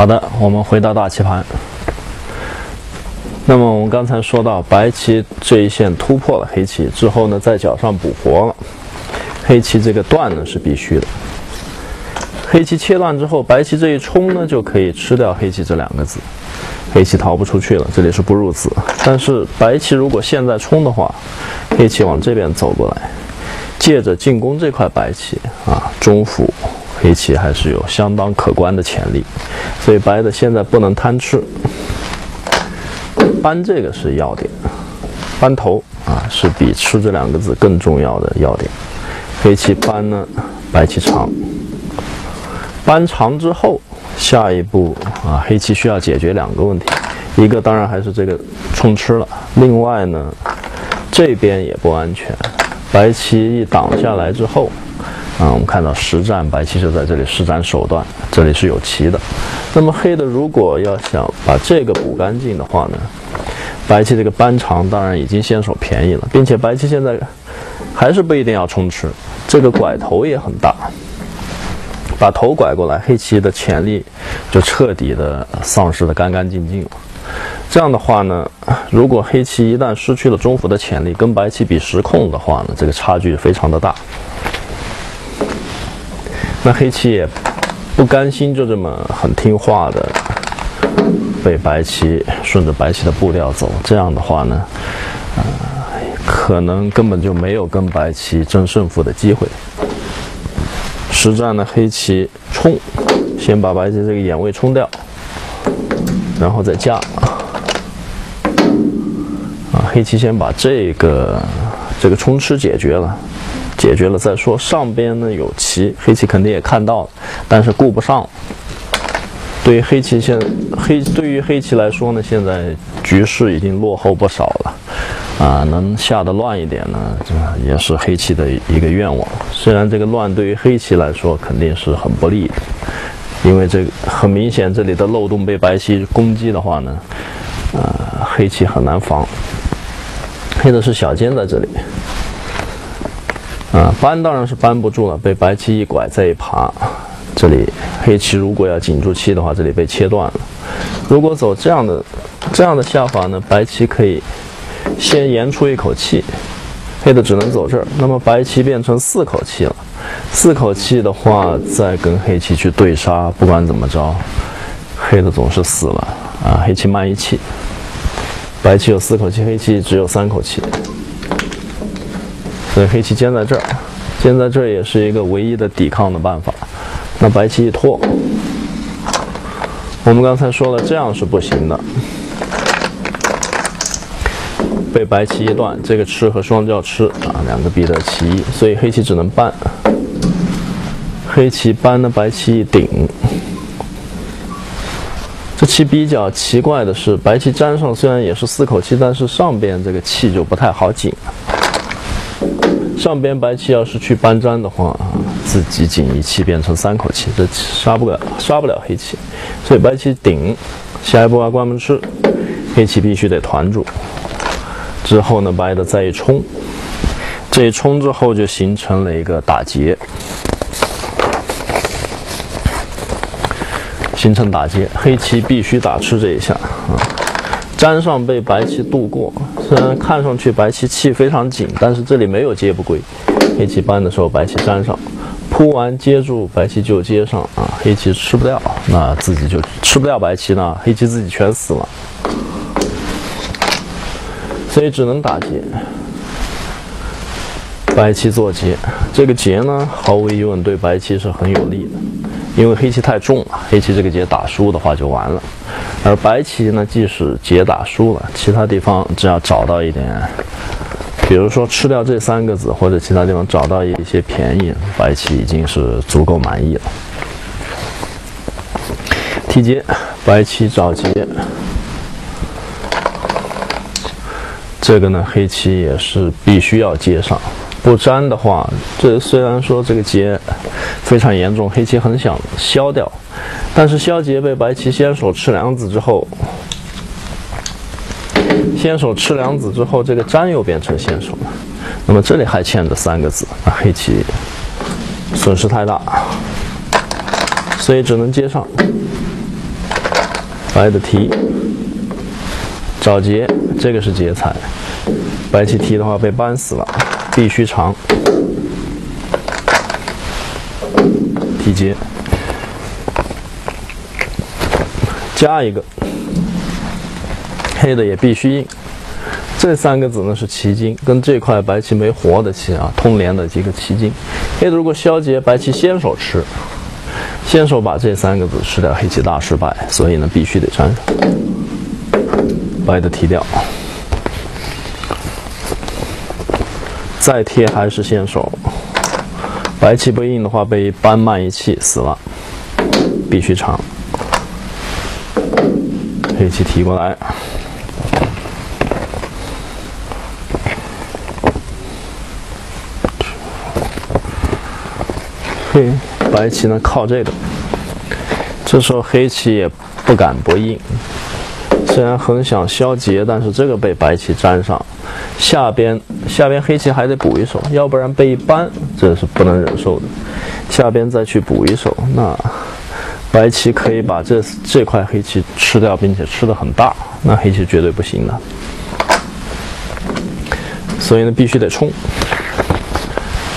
好的，我们回到大棋盘。那么我们刚才说到，白棋这一线突破了黑棋之后呢，在角上补活了。黑棋这个断呢是必须的。黑棋切断之后，白棋这一冲呢就可以吃掉黑棋这两个子，黑棋逃不出去了。这里是不入子，但是白棋如果现在冲的话，黑棋往这边走过来，借着进攻这块白棋啊，中府。黑棋还是有相当可观的潜力，所以白的现在不能贪吃，搬这个是要点，搬头啊是比吃这两个字更重要的要点。黑棋搬呢，白棋长，搬长之后，下一步啊，黑棋需要解决两个问题，一个当然还是这个冲吃了，另外呢，这边也不安全，白棋一挡下来之后。啊，我们看到实战白棋就在这里施展手段，这里是有棋的。那么黑的如果要想把这个补干净的话呢，白棋这个扳长当然已经先手便宜了，并且白棋现在还是不一定要冲吃，这个拐头也很大，把头拐过来，黑棋的潜力就彻底的丧失的干干净净了。这样的话呢，如果黑棋一旦失去了中伏的潜力，跟白棋比实控的话呢，这个差距非常的大。那黑棋也不甘心就这么很听话的被白棋顺着白棋的步调走，这样的话呢，呃，可能根本就没有跟白棋争胜负的机会。实战呢黑棋冲，先把白棋这个眼位冲掉，然后再架。啊，黑棋先把这个这个冲吃解决了。解决了再说。上边呢有棋，黑棋肯定也看到了，但是顾不上。对于黑棋现黑对于黑棋来说呢，现在局势已经落后不少了，啊，能下得乱一点呢，这也是黑棋的一个愿望。虽然这个乱对于黑棋来说肯定是很不利的，因为这很明显这里的漏洞被白棋攻击的话呢，呃，黑棋很难防。黑的是小尖在这里。啊，扳当然是扳不住了，被白棋一拐再一爬，这里黑棋如果要紧住气的话，这里被切断了。如果走这样的这样的下法呢，白棋可以先延出一口气，黑的只能走这儿，那么白棋变成四口气了。四口气的话，再跟黑棋去对杀，不管怎么着，黑的总是死了啊。黑棋慢一气，白棋有四口气，黑棋只有三口气。所以黑棋尖在这儿，尖在这儿也是一个唯一的抵抗的办法。那白棋一拖，我们刚才说了，这样是不行的。被白棋一断，这个吃和双叫吃啊，两个必得其一，所以黑棋只能扳。黑棋扳呢，白棋一顶。这棋比较奇怪的是，白棋粘上虽然也是四口气，但是上边这个气就不太好紧。上边白棋要是去搬粘的话，自己紧一气变成三口气，这杀不了，杀不了黑棋，所以白棋顶，下一步要关门吃，黑棋必须得团住。之后呢，白的再一冲，这一冲之后就形成了一个打劫，形成打劫，黑棋必须打吃这一下啊。粘上被白棋渡过，虽然看上去白棋气非常紧，但是这里没有接不归。黑棋搬的时候，白棋粘上，扑完接住，白棋就接上啊，黑棋吃不掉，那自己就吃不掉白棋呢，黑棋自己全死了，所以只能打劫。白棋做劫，这个劫呢，毫无疑问对白棋是很有利的，因为黑棋太重了，黑棋这个劫打输的话就完了。而白棋呢，即使劫打输了，其他地方只要找到一点，比如说吃掉这三个子，或者其他地方找到一些便宜，白棋已经是足够满意了。提劫，白棋找劫，这个呢，黑棋也是必须要接上，不粘的话，这虽然说这个劫非常严重，黑棋很想消掉。但是消结被白棋先手吃两子之后，先手吃两子之后，这个粘又变成先手了。那么这里还欠着三个子，那黑棋损失太大，所以只能接上。白的提，找劫，这个是劫财。白棋提的话被扳死了，必须长。提劫，加一个，黑的也必须硬。这三个子呢是奇经，跟这块白棋没活的棋啊，通连的几个奇经。黑的如果消劫，白棋先手吃，先手把这三个子吃掉，黑棋大失败，所以呢必须得粘上。白的提掉，再贴还是先手。白棋不硬的话，被扳慢一气死了，必须长。黑棋提过来。嘿白棋呢靠这个，这时候黑棋也不敢不硬，虽然很想消劫，但是这个被白棋粘上，下边下边黑棋还得补一手，要不然被一扳，这是不能忍受的。下边再去补一手，那白棋可以把这这块黑棋吃掉，并且吃的很大，那黑棋绝对不行的。所以呢，必须得冲，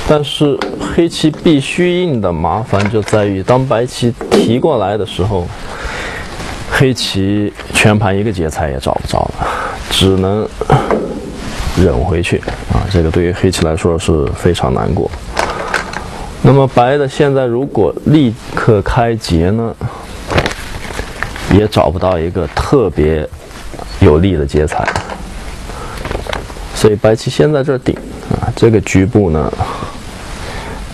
但是。黑棋必须应的麻烦就在于，当白棋提过来的时候，黑棋全盘一个劫财也找不着了，只能忍回去啊！这个对于黑棋来说是非常难过。那么白的现在如果立刻开劫呢，也找不到一个特别有利的劫财，所以白棋先在这顶啊，这个局部呢。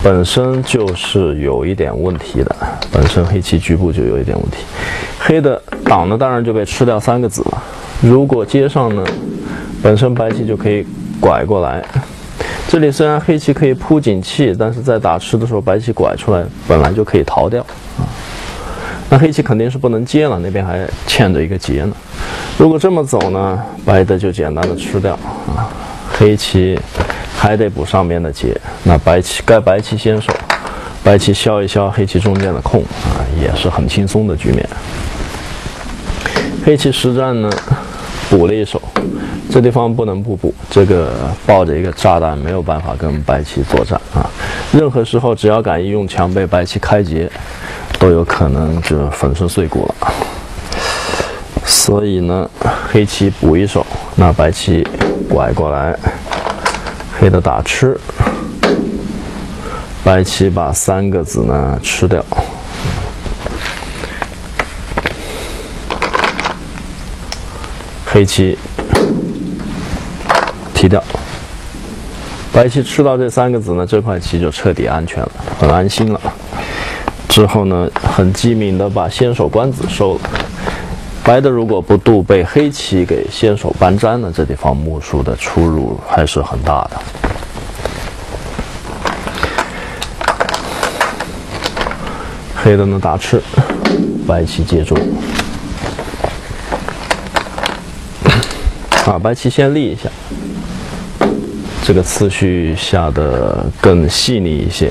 本身就是有一点问题的，本身黑棋局部就有一点问题。黑的挡呢，当然就被吃掉三个子了。如果接上呢，本身白棋就可以拐过来。这里虽然黑棋可以铺锦气，但是在打吃的时候，白棋拐出来本来就可以逃掉啊。那黑棋肯定是不能接了，那边还欠着一个劫呢。如果这么走呢，白的就简单的吃掉啊，黑棋。还得补上面的劫，那白棋该白棋先手，白棋消一消黑棋中间的空啊，也是很轻松的局面。黑棋实战呢，补了一手，这地方不能不补，这个抱着一个炸弹没有办法跟白棋作战啊。任何时候只要敢一用强被白棋开劫，都有可能就粉身碎骨了。所以呢，黑棋补一手，那白棋拐过来。黑的打吃，白棋把三个子呢吃掉，黑棋提掉，白棋吃到这三个子呢，这块棋就彻底安全了，很安心了。之后呢，很机敏的把先手官子收了。白的如果不渡，被黑棋给先手扳粘呢，这地方目数的出入还是很大的。黑的呢打吃，白棋接住。啊，白棋先立一下，这个次序下的更细腻一些。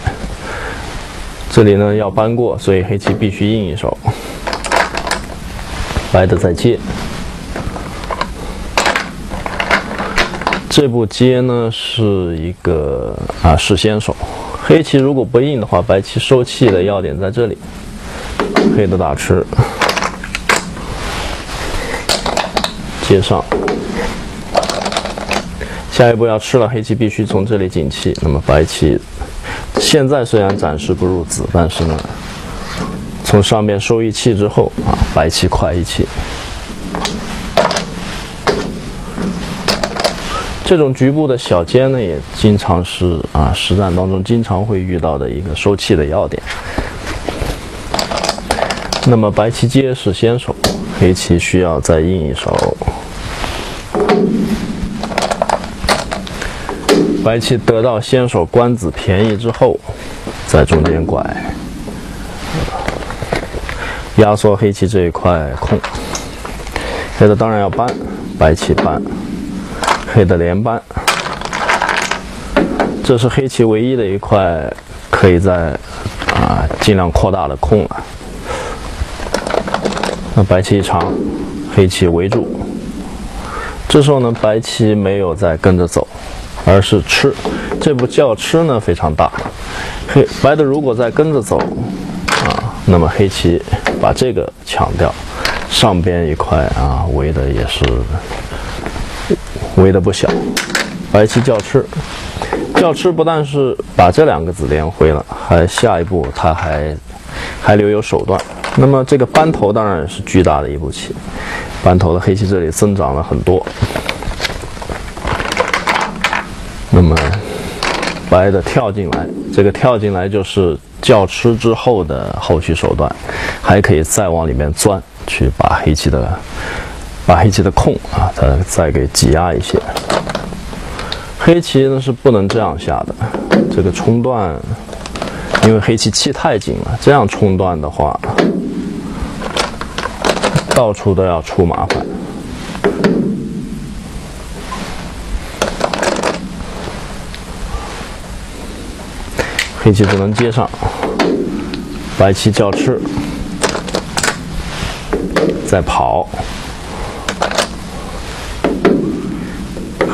这里呢要扳过，所以黑棋必须应一手。白的再接，这步接呢是一个啊是先手，黑棋如果不应的话，白棋收气的要点在这里，黑的打吃，接上，下一步要吃了，黑棋必须从这里进气，那么白棋现在虽然暂时不入子，但是呢。从上面收一气之后啊，白棋快一气。这种局部的小尖呢，也经常是啊实战当中经常会遇到的一个收气的要点。那么白棋接是先手，黑棋需要再应一手。白棋得到先手官子便宜之后，在中间拐。压缩黑棋这一块空，黑的当然要搬，白棋搬，黑的连搬，这是黑棋唯一的一块可以在啊尽量扩大的空了。那白棋一长，黑棋围住。这时候呢，白棋没有再跟着走，而是吃。这步叫吃呢非常大。黑白的如果再跟着走，啊，那么黑棋把这个抢掉，上边一块啊围的也是围的不小。白棋叫吃，叫吃不但是把这两个子连回了，还下一步他还还留有手段。那么这个扳头当然是巨大的一步棋，扳头的黑棋这里增长了很多。那么白的跳进来，这个跳进来就是叫吃之后的后续手段，还可以再往里面钻，去把黑棋的把黑棋的空啊，再再给挤压一些。黑棋呢是不能这样下的，这个冲断，因为黑棋气太紧了，这样冲断的话，到处都要出麻烦。黑棋只能接上，白棋叫吃，再跑。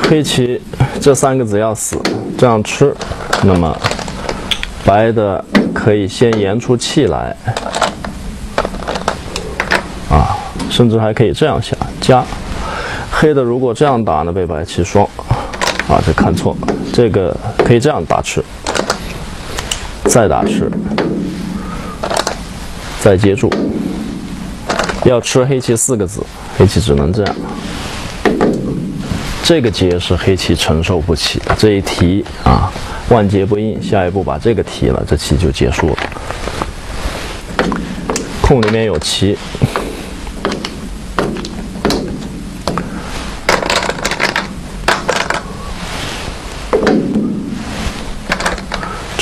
黑棋这三个子要死，这样吃，那么白的可以先延出气来，啊，甚至还可以这样下加。黑的如果这样打呢，被白棋双，啊，这看错，这个可以这样打吃，再打吃，再接住，要吃黑棋四个子，黑棋只能这样。这个劫是黑棋承受不起的，这一提啊，万劫不应。下一步把这个提了，这棋就结束了。空里面有棋，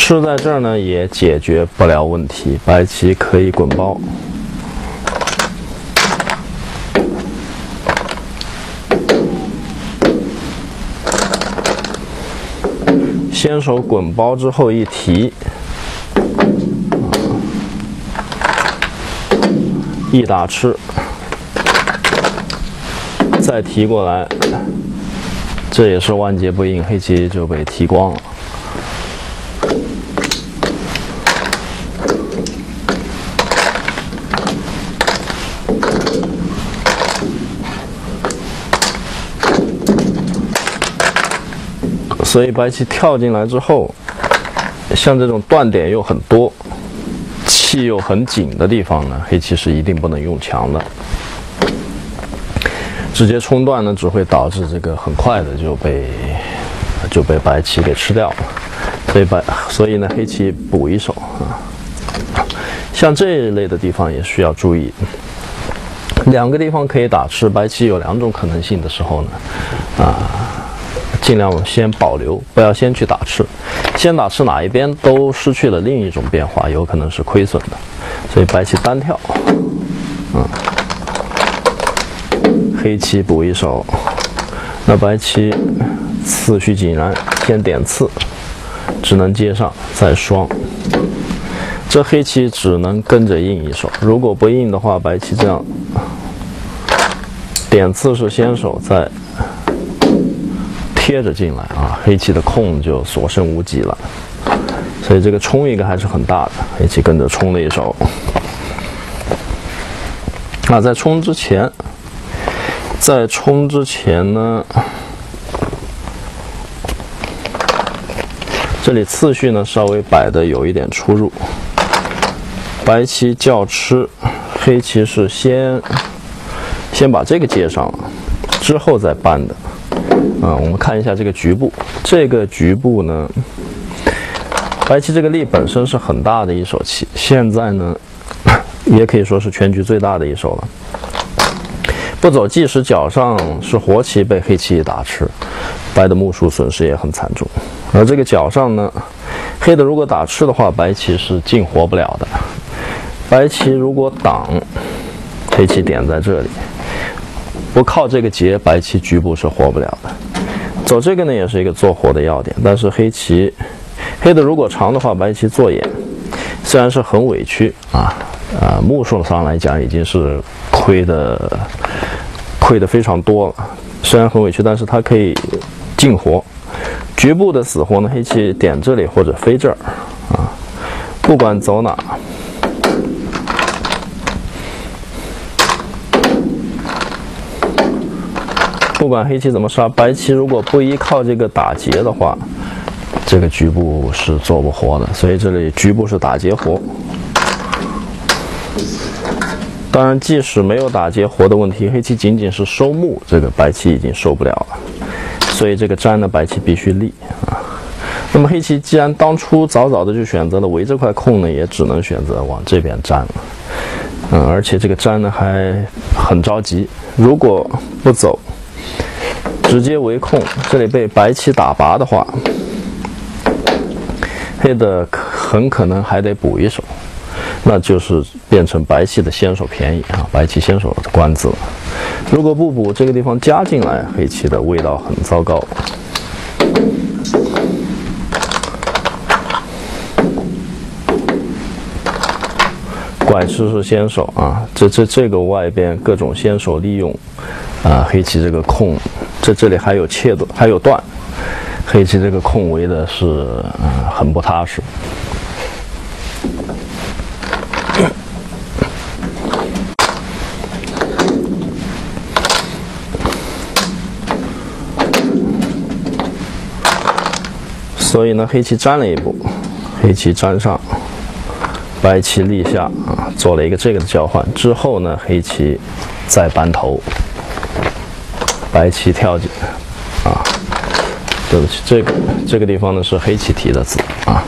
吃在这儿呢也解决不了问题，白棋可以滚包。先手滚包之后一提，一打吃，再提过来，这也是万劫不应，黑棋就被提光了。所以白棋跳进来之后，像这种断点又很多、气又很紧的地方呢，黑棋是一定不能用强的。直接冲断呢，只会导致这个很快的就被就被白棋给吃掉了。所以白，所以呢，黑棋补一手啊。像这一类的地方也需要注意，两个地方可以打吃，白棋有两种可能性的时候呢，啊。尽量先保留，不要先去打吃，先打吃哪一边都失去了另一种变化，有可能是亏损的。所以白棋单跳，嗯，黑棋补一手，那白棋次序井然，先点刺，只能接上再双。这黑棋只能跟着应一手，如果不应的话，白棋这样点刺是先手，再。贴着进来啊，黑棋的空就所剩无几了，所以这个冲一个还是很大的。黑棋跟着冲了一手，那，在冲之前，在冲之前呢，这里次序呢稍微摆的有一点出入，白棋叫吃，黑棋是先先把这个接上，之后再搬的。啊，我们看一下这个局部，这个局部呢，白棋这个力本身是很大的一手棋，现在呢，也可以说是全局最大的一手了。不走计时角上是活棋被黑棋打吃，白的目数损失也很惨重。而这个角上呢，黑的如果打吃的话，白棋是进活不了的。白棋如果挡，黑棋点在这里，不靠这个劫，白棋局部是活不了的。走这个呢，也是一个做活的要点。但是黑棋，黑的如果长的话，白棋做眼，虽然是很委屈啊，啊，目数上来讲已经是亏的亏的非常多了。虽然很委屈，但是它可以进活。局部的死活呢，黑棋点这里或者飞这儿啊，不管走哪。不管黑棋怎么杀，白棋如果不依靠这个打劫的话，这个局部是做不活的。所以这里局部是打劫活。当然，即使没有打劫活的问题，黑棋仅仅是收目，这个白棋已经受不了了。所以这个粘呢，白棋必须立啊。那么黑棋既然当初早早的就选择了围这块空呢，也只能选择往这边粘了。嗯，而且这个粘呢还很着急，如果不走。直接围控，这里被白棋打拔的话，黑的很可能还得补一手，那就是变成白棋的先手便宜啊，白棋先手的官子。如果不补，这个地方加进来，黑棋的味道很糟糕。拐吃是先手啊，这这这个外边各种先手利用啊，黑棋这个空。这这里还有切的，还有断，黑棋这个空围的是嗯很不踏实，所以呢，黑棋粘了一步，黑棋粘上，白棋立下啊，做了一个这个的交换之后呢，黑棋再扳头。白棋跳进，啊，对不起，这个这个地方呢是黑棋提的子啊，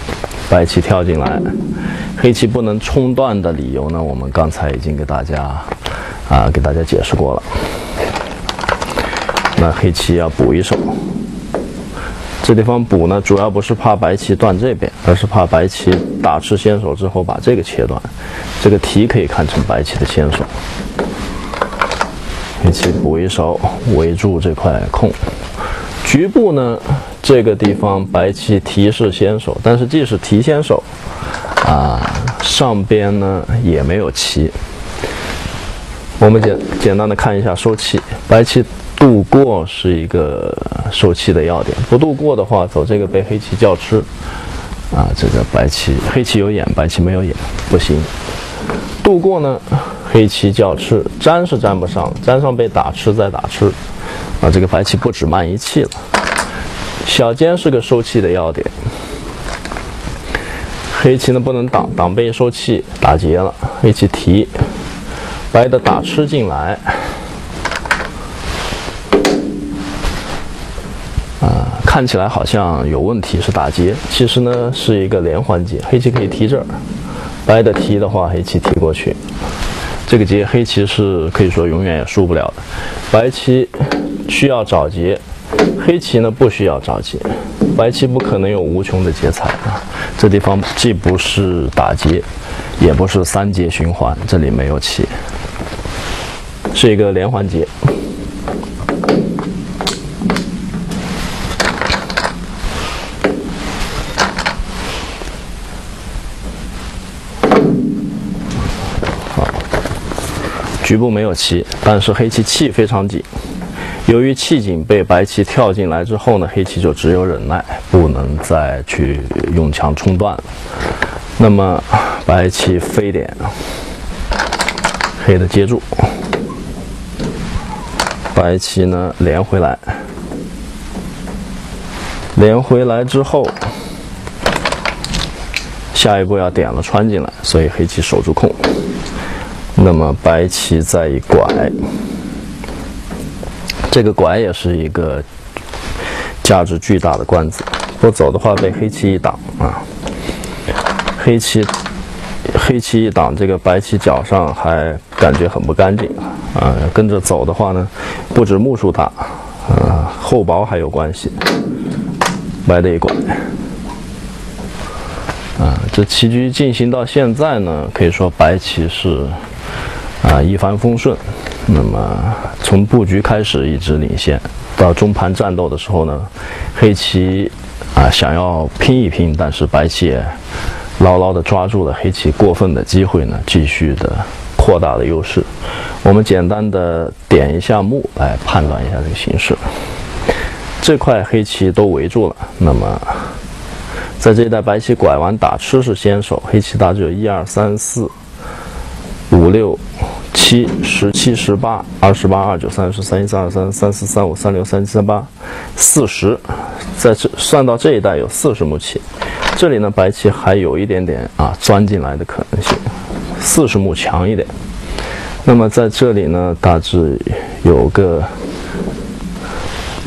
白棋跳进来，黑棋不能冲断的理由呢，我们刚才已经给大家啊给大家解释过了。那黑棋要补一手，这地方补呢，主要不是怕白棋断这边，而是怕白棋打吃先手之后把这个切断，这个提可以看成白棋的先手。黑棋补一手，围住这块空。局部呢，这个地方白棋提示先手，但是即使提先手，啊，上边呢也没有棋。我们简简单的看一下收气，白棋渡过是一个收气的要点，不渡过的话，走这个被黑棋叫吃，啊，这个白棋黑棋有眼，白棋没有眼，不行。渡过呢？黑棋叫吃，粘是粘不上，粘上被打吃再打吃，啊，这个白棋不止慢一气了。小尖是个收气的要点，黑棋呢不能挡，挡被收气打劫了。黑棋提，白的打吃进来，啊，看起来好像有问题是打劫，其实呢是一个连环劫。黑棋可以提这儿，白的提的话，黑棋提过去。这个劫黑棋是可以说永远也输不了的，白棋需要找劫，黑棋呢不需要找劫，白棋不可能有无穷的劫财啊！这地方既不是打劫，也不是三劫循环，这里没有棋，是一个连环劫。局部没有棋，但是黑棋气非常紧。由于气紧，被白棋跳进来之后呢，黑棋就只有忍耐，不能再去用强冲断了。那么白棋飞点，黑的接住，白棋呢连回来，连回来之后，下一步要点了穿进来，所以黑棋守住空。那么白棋再一拐，这个拐也是一个价值巨大的官子。不走的话被黑棋一挡啊，黑棋黑棋一挡，这个白棋脚上还感觉很不干净啊。跟着走的话呢，不止目数大，啊，厚薄还有关系。白的一拐，啊，这棋局进行到现在呢，可以说白棋是。啊，一帆风顺。那么从布局开始一直领先，到中盘战斗的时候呢，黑棋啊想要拼一拼，但是白棋也牢牢地抓住了黑棋过分的机会呢，继续的扩大了优势。我们简单的点一下目来判断一下这个形势。这块黑棋都围住了，那么在这一带白棋拐弯打吃是先手，黑棋大致有一二三四五六七十七十八二十八二九三十三一三二三三四三五三六三七三八四十，在这算到这一带有四十目棋，这里呢白棋还有一点点啊钻进来的可能性，四十目强一点。那么在这里呢大致有个。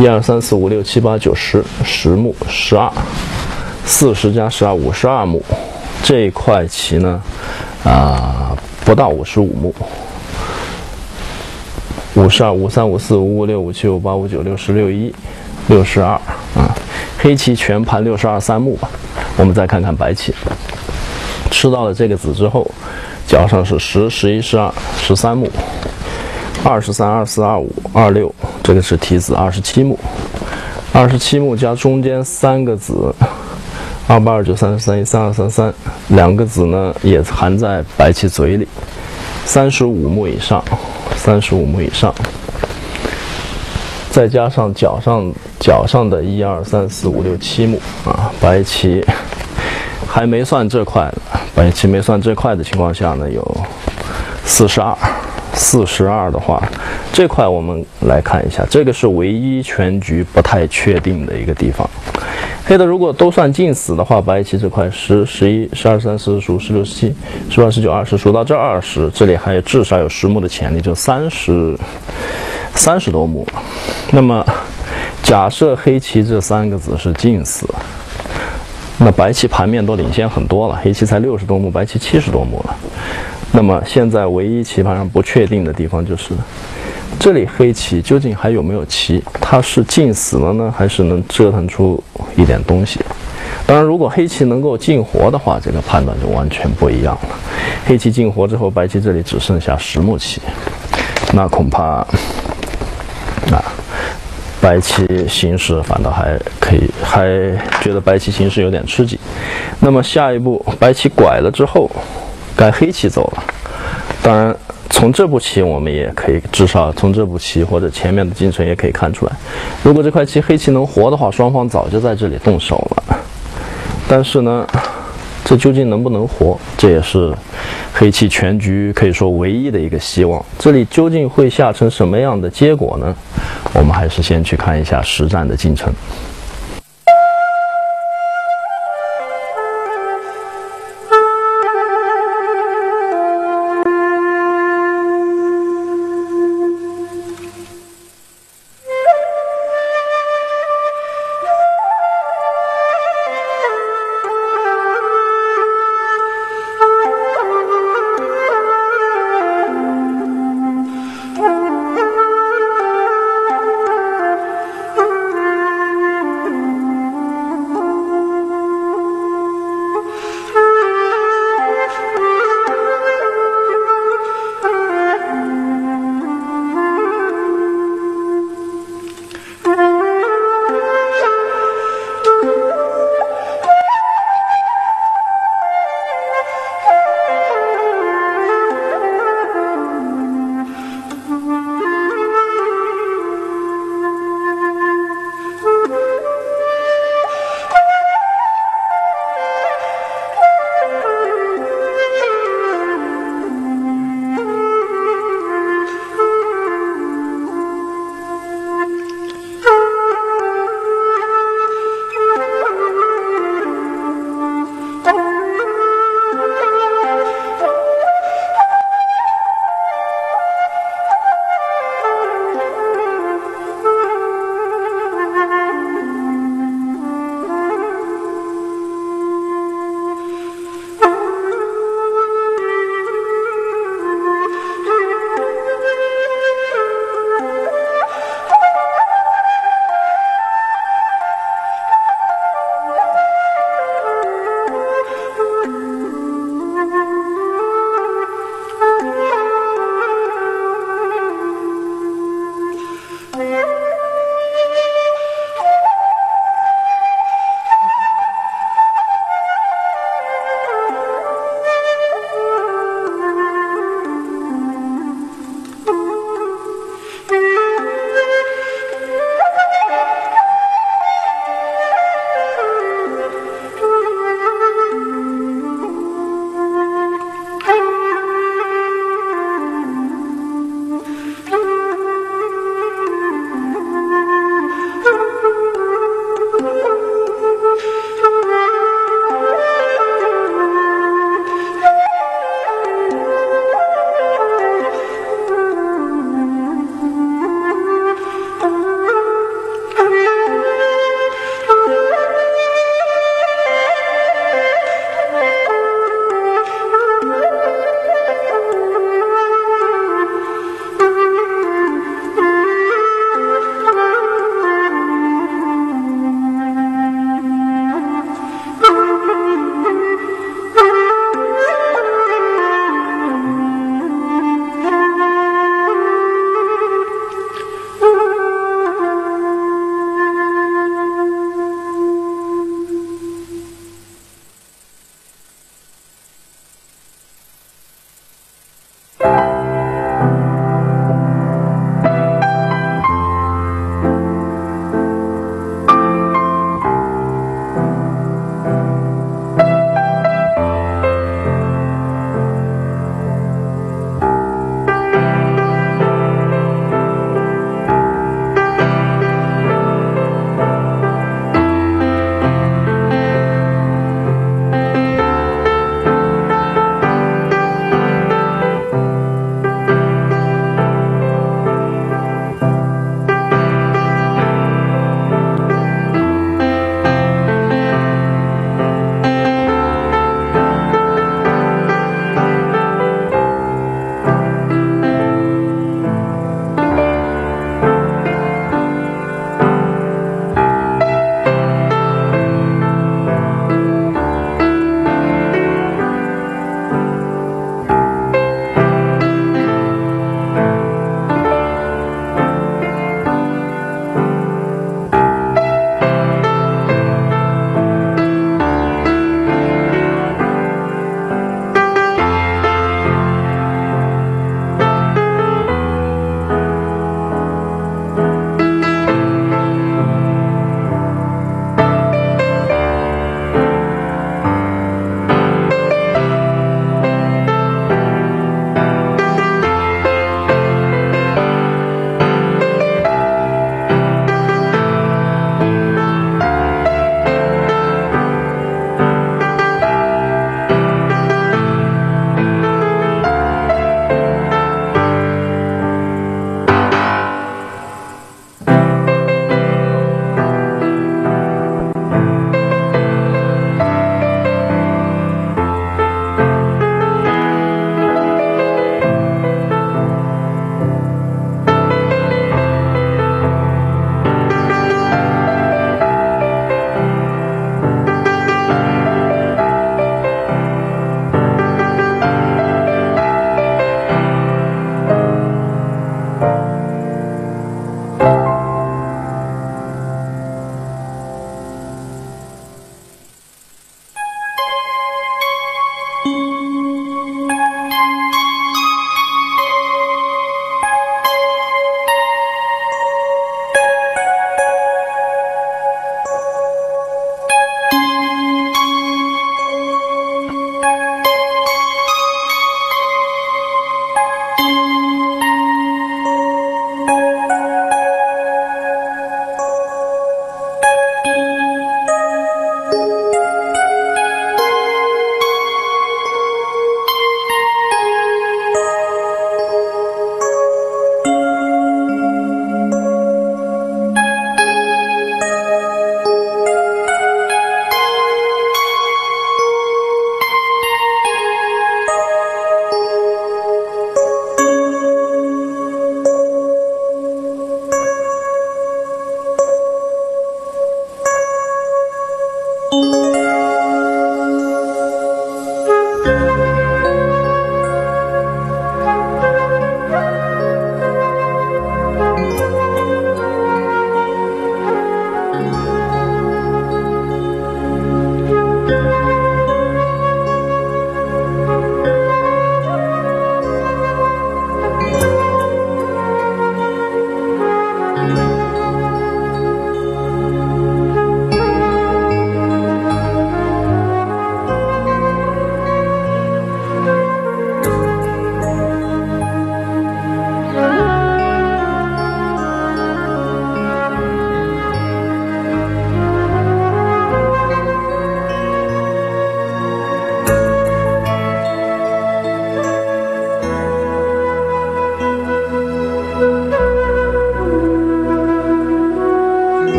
一二三四五六七八九十十目十二，四十加十二五十二目，这一块棋呢，啊不到五十五目，五十二五三五四五五六五七五八五九六十六一六十二啊，黑棋全盘六十二三目吧。我们再看看白棋，吃到了这个子之后，角上是十十一十二十三目。二十三、二四、二五、二六，这个是提子二十七目，二十七目加中间三个子，二八、二九、三十三、一三二三三，两个子呢也含在白棋嘴里，三十五目以上，三十五目以上，再加上脚上脚上的一二三四五六七目啊，白棋还没算这块，白棋没算这块的情况下呢，有四十二。四十二的话，这块我们来看一下，这个是唯一全局不太确定的一个地方。黑的如果都算进死的话，白棋这块十、十一、十二、三、四、十五、十六、十七、十八、十九、二十，数到这二十，这里还有至少有十目的潜力，就三十三十多目。那么假设黑棋这三个子是进死，那白棋盘面都领先很多了，黑棋才六十多目，白棋七十多目了。那么现在唯一棋盘上不确定的地方就是，这里黑棋究竟还有没有棋？它是进死了呢，还是能折腾出一点东西？当然，如果黑棋能够进活的话，这个判断就完全不一样了。黑棋进活之后，白棋这里只剩下十目棋，那恐怕啊，白棋形势反倒还可以，还觉得白棋形势有点吃紧。那么下一步，白棋拐了之后。该黑棋走了，当然，从这步棋我们也可以，至少从这步棋或者前面的进程也可以看出来，如果这块棋黑棋能活的话，双方早就在这里动手了。但是呢，这究竟能不能活，这也是黑棋全局可以说唯一的一个希望。这里究竟会下成什么样的结果呢？我们还是先去看一下实战的进程。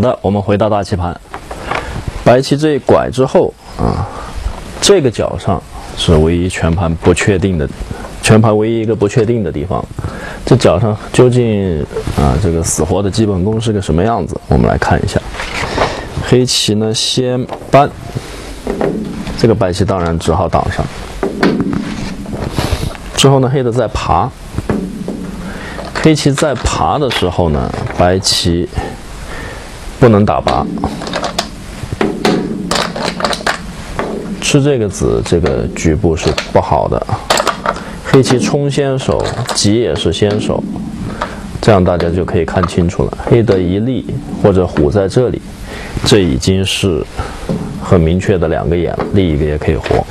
好的，我们回到大棋盘，白棋这一拐之后啊，这个角上是唯一全盘不确定的，全盘唯一一个不确定的地方。这角上究竟啊这个死活的基本功是个什么样子？我们来看一下。黑棋呢先搬，这个白棋当然只好挡上。之后呢，黑的再爬。黑棋在爬的时候呢，白棋不能打拔，吃这个子，这个局部是不好的。黑棋冲先手，急也是先手，这样大家就可以看清楚了。黑的一立或者虎在这里，这已经是很明确的两个眼，立一个也可以活，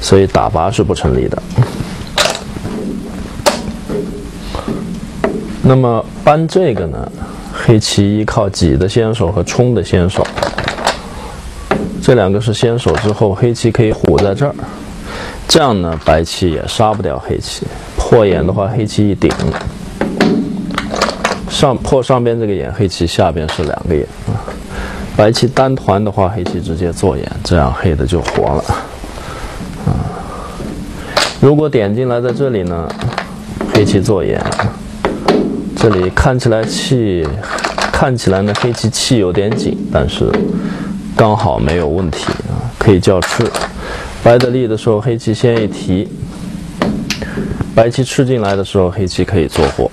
所以打拔是不成立的。那么搬这个呢？黑棋依靠挤的先手和冲的先手，这两个是先手之后，黑棋可以虎在这儿，这样呢，白棋也杀不掉黑棋。破眼的话，黑棋一顶，上破上边这个眼，黑棋下边是两个眼啊。白棋单团的话，黑棋直接做眼，这样黑的就活了啊。如果点进来在这里呢，黑棋做眼。这里看起来气，看起来呢黑棋气有点紧，但是刚好没有问题啊，可以叫吃。白的利的时候，黑棋先一提，白棋吃进来的时候，黑棋可以做活。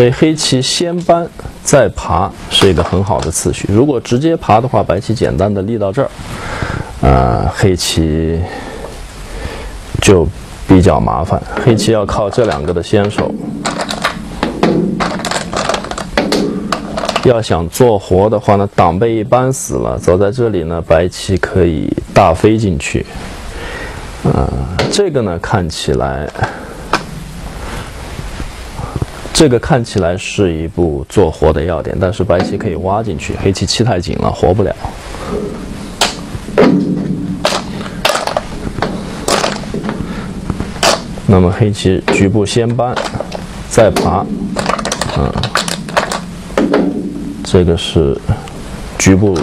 所以黑棋先搬。再爬是一个很好的次序。如果直接爬的话，白棋简单的立到这儿，呃，黑棋就比较麻烦。黑棋要靠这两个的先手，要想做活的话呢，挡被一搬死了，走在这里呢，白棋可以大飞进去。呃，这个呢，看起来。这个看起来是一步做活的要点，但是白棋可以挖进去，黑棋气太紧了，活不了。那么黑棋局部先搬，再爬，嗯，这个是局部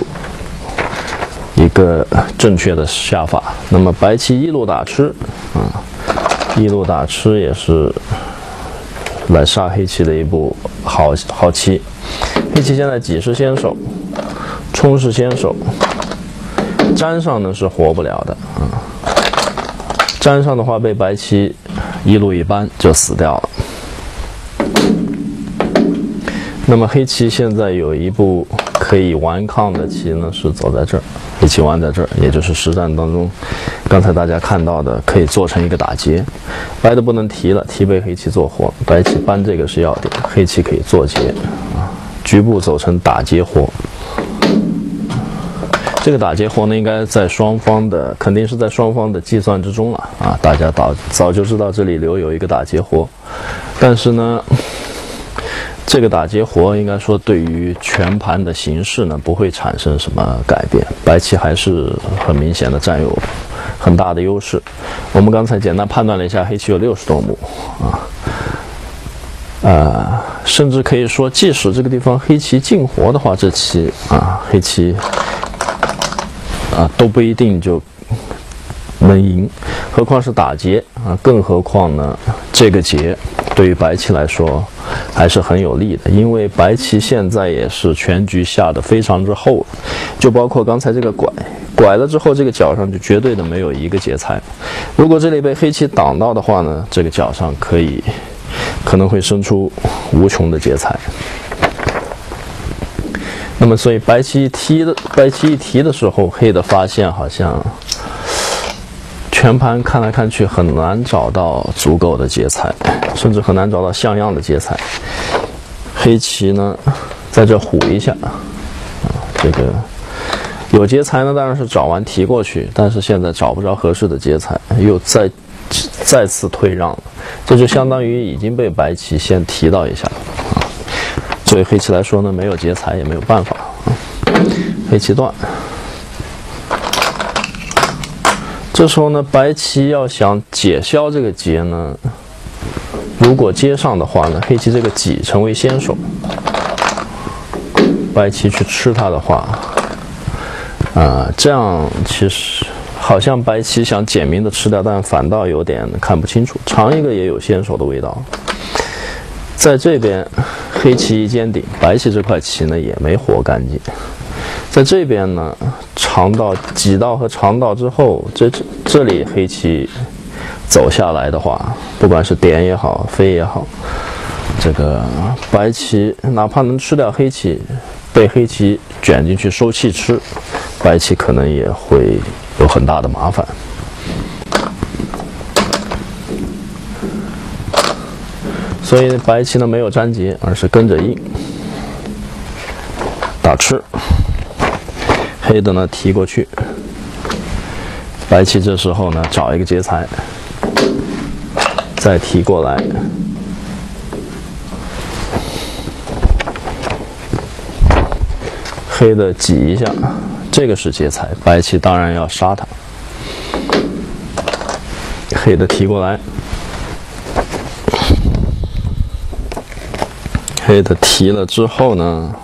一个正确的下法。那么白棋一路打吃，啊，一路打吃也是。来杀黑棋的一步好好棋，黑棋现在挤是先手，冲是先手，粘上呢是活不了的啊，粘上的话被白棋一路一扳就死掉了。那么黑棋现在有一步可以顽抗的棋呢，是走在这儿，黑棋弯在这儿，也就是实战当中，刚才大家看到的，可以做成一个打劫。白的不能提了，提被黑棋做活，白棋搬这个是要点，黑棋可以做劫啊，局部走成打劫活。这个打劫活呢，应该在双方的，肯定是在双方的计算之中了啊，大家早早就知道这里留有一个打劫活，但是呢。这个打劫活应该说对于全盘的形势呢不会产生什么改变，白棋还是很明显的占有很大的优势。我们刚才简单判断了一下，黑棋有六十多目啊，呃，甚至可以说，即使这个地方黑棋进活的话，这棋啊，黑棋啊都不一定就能赢，何况是打劫啊，更何况呢，这个劫对于白棋来说。还是很有利的，因为白棋现在也是全局下的非常之厚，就包括刚才这个拐，拐了之后，这个角上就绝对的没有一个劫材。如果这里被黑棋挡到的话呢，这个角上可以可能会生出无穷的劫材。那么，所以白棋一提的白棋一提的时候，黑的发现好像。全盘看来看去很难找到足够的劫材，甚至很难找到像样的劫材。黑棋呢，在这虎一下，啊，这个有劫材呢，当然是找完提过去，但是现在找不着合适的劫材，又再再次退让了，这就相当于已经被白棋先提到一下了啊。作为黑棋来说呢，没有劫材也没有办法啊，黑棋断。这时候呢，白棋要想解消这个劫呢，如果接上的话呢，黑棋这个己成为先手，白棋去吃它的话，啊，这样其实好像白棋想简明的吃掉，但反倒有点看不清楚。长一个也有先手的味道，在这边黑棋一尖顶，白棋这块棋呢也没活干净。在这边呢，长道、挤道和长道之后，这这里黑棋走下来的话，不管是点也好，飞也好，这个白棋哪怕能吃掉黑棋，被黑棋卷进去收气吃，白棋可能也会有很大的麻烦。所以白棋呢没有粘结，而是跟着应打吃。黑的呢提过去，白棋这时候呢找一个劫财，再提过来，黑的挤一下，这个是劫财，白棋当然要杀他。黑的提过来，黑的提了之后呢？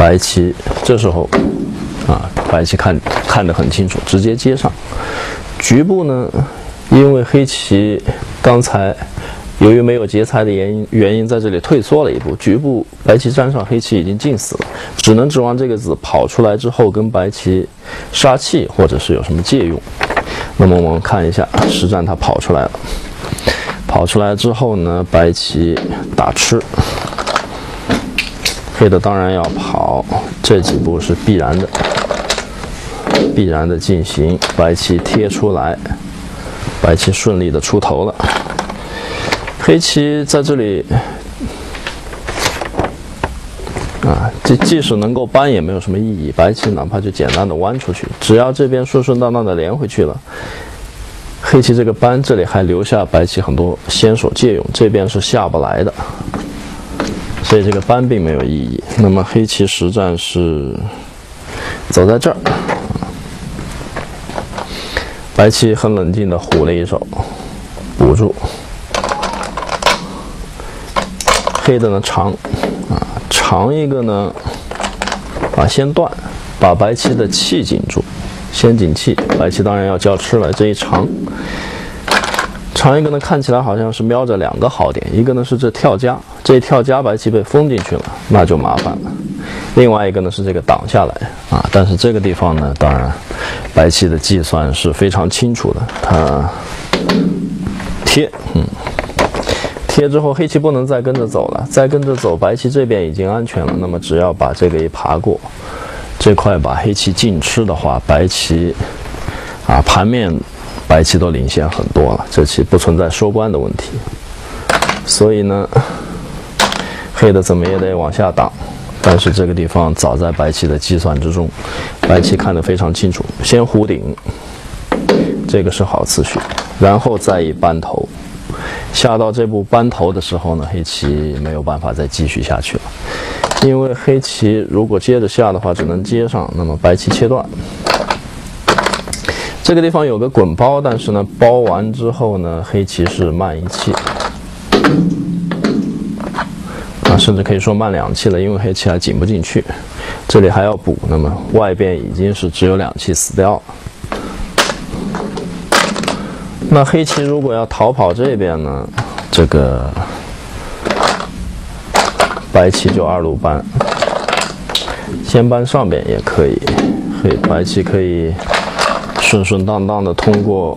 白棋这时候啊，白棋看看得很清楚，直接接上。局部呢，因为黑棋刚才由于没有劫财的原因，原因在这里退缩了一步。局部白棋粘上，黑棋已经进死了，只能指望这个子跑出来之后跟白棋杀气，或者是有什么借用。那么我们看一下实战，它跑出来了。跑出来之后呢，白棋打吃。黑的当然要跑，这几步是必然的，必然的进行。白棋贴出来，白棋顺利的出头了。黑棋在这里啊，即即使能够搬也没有什么意义。白棋哪怕就简单的弯出去，只要这边顺顺当当的连回去了，黑棋这个搬这里还留下白棋很多先手借用，这边是下不来的。所以这个搬并没有意义。那么黑棋实战是走在这儿，白棋很冷静的虎了一手，补住。黑的呢长啊长一个呢啊先断，把白棋的气紧住，先紧气。白棋当然要叫吃了，这一长。长一个呢，看起来好像是瞄着两个好点，一个呢是这跳家，这跳家白棋被封进去了，那就麻烦了。另外一个呢是这个挡下来啊，但是这个地方呢，当然白棋的计算是非常清楚的，它贴，嗯，贴之后黑棋不能再跟着走了，再跟着走白棋这边已经安全了，那么只要把这个一爬过，这块把黑棋尽吃的话，白棋啊盘面。白棋都领先很多了，这棋不存在收官的问题，所以呢，黑的怎么也得往下挡，但是这个地方早在白棋的计算之中，白棋看得非常清楚，先弧顶，这个是好次序，然后再一扳头，下到这步扳头的时候呢，黑棋没有办法再继续下去了，因为黑棋如果接着下的话，只能接上，那么白棋切断。这个地方有个滚包，但是呢，包完之后呢，黑棋是慢一气，啊，甚至可以说慢两气了，因为黑棋还紧不进去，这里还要补，那么外边已经是只有两气死掉了。那黑棋如果要逃跑这边呢，这个白棋就二路搬，先搬上边也可以，黑白棋可以。顺顺当当的通过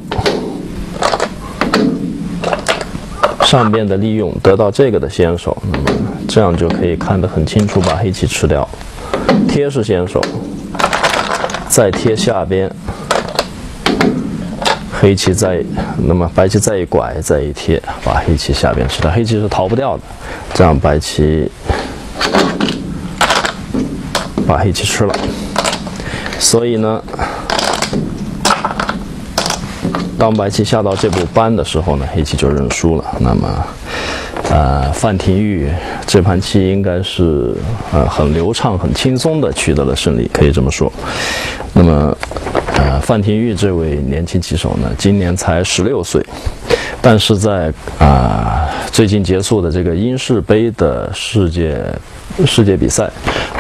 上边的利用得到这个的先手，那么这样就可以看得很清楚，把黑棋吃掉。贴是先手，再贴下边，黑棋再那么白棋再一拐再一贴，把黑棋下边吃掉。黑棋是逃不掉的，这样白棋把黑棋吃了。所以呢。当白棋下到这步搬的时候呢，黑棋就认输了。那么，呃，范廷钰这盘棋应该是呃很流畅、很轻松的取得了胜利，可以这么说。那么，呃，范廷钰这位年轻棋手呢，今年才十六岁，但是在啊最近结束的这个英式杯的世界。世界比赛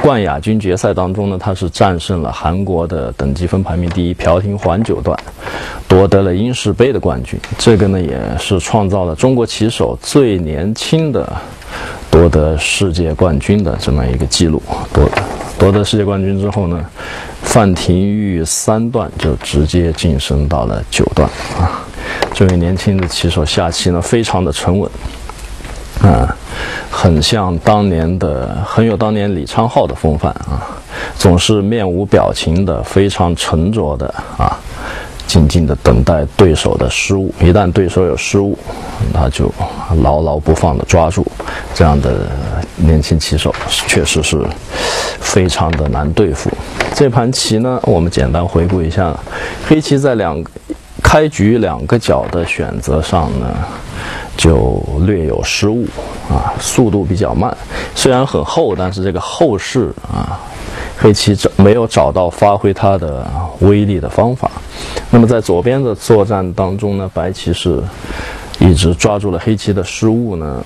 冠亚军决赛当中呢，他是战胜了韩国的等级分排名第一朴廷桓九段，夺得了英式杯的冠军。这个呢，也是创造了中国棋手最年轻的夺得世界冠军的这么一个记录。夺夺得世界冠军之后呢，范廷钰三段就直接晋升到了九段啊。这位年轻的棋手下棋呢，非常的沉稳。啊，很像当年的，很有当年李昌镐的风范啊，总是面无表情的，非常沉着的啊，静静的等待对手的失误。一旦对手有失误，他就牢牢不放的抓住。这样的年轻棋手确实是非常的难对付。这盘棋呢，我们简单回顾一下，黑棋在两个开局两个角的选择上呢。就略有失误啊，速度比较慢，虽然很厚，但是这个后势啊，黑棋找没有找到发挥它的威力的方法。那么在左边的作战当中呢，白棋是一直抓住了黑棋的失误呢，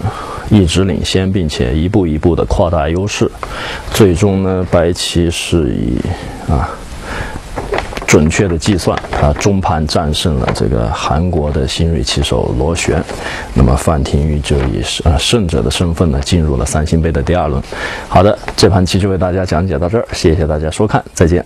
一直领先，并且一步一步的扩大优势，最终呢，白棋是以啊。准确的计算，啊，中盘战胜了这个韩国的新锐棋手罗旋，那么范廷玉就以呃胜者的身份呢进入了三星杯的第二轮。好的，这盘棋就为大家讲解到这儿，谢谢大家收看，再见。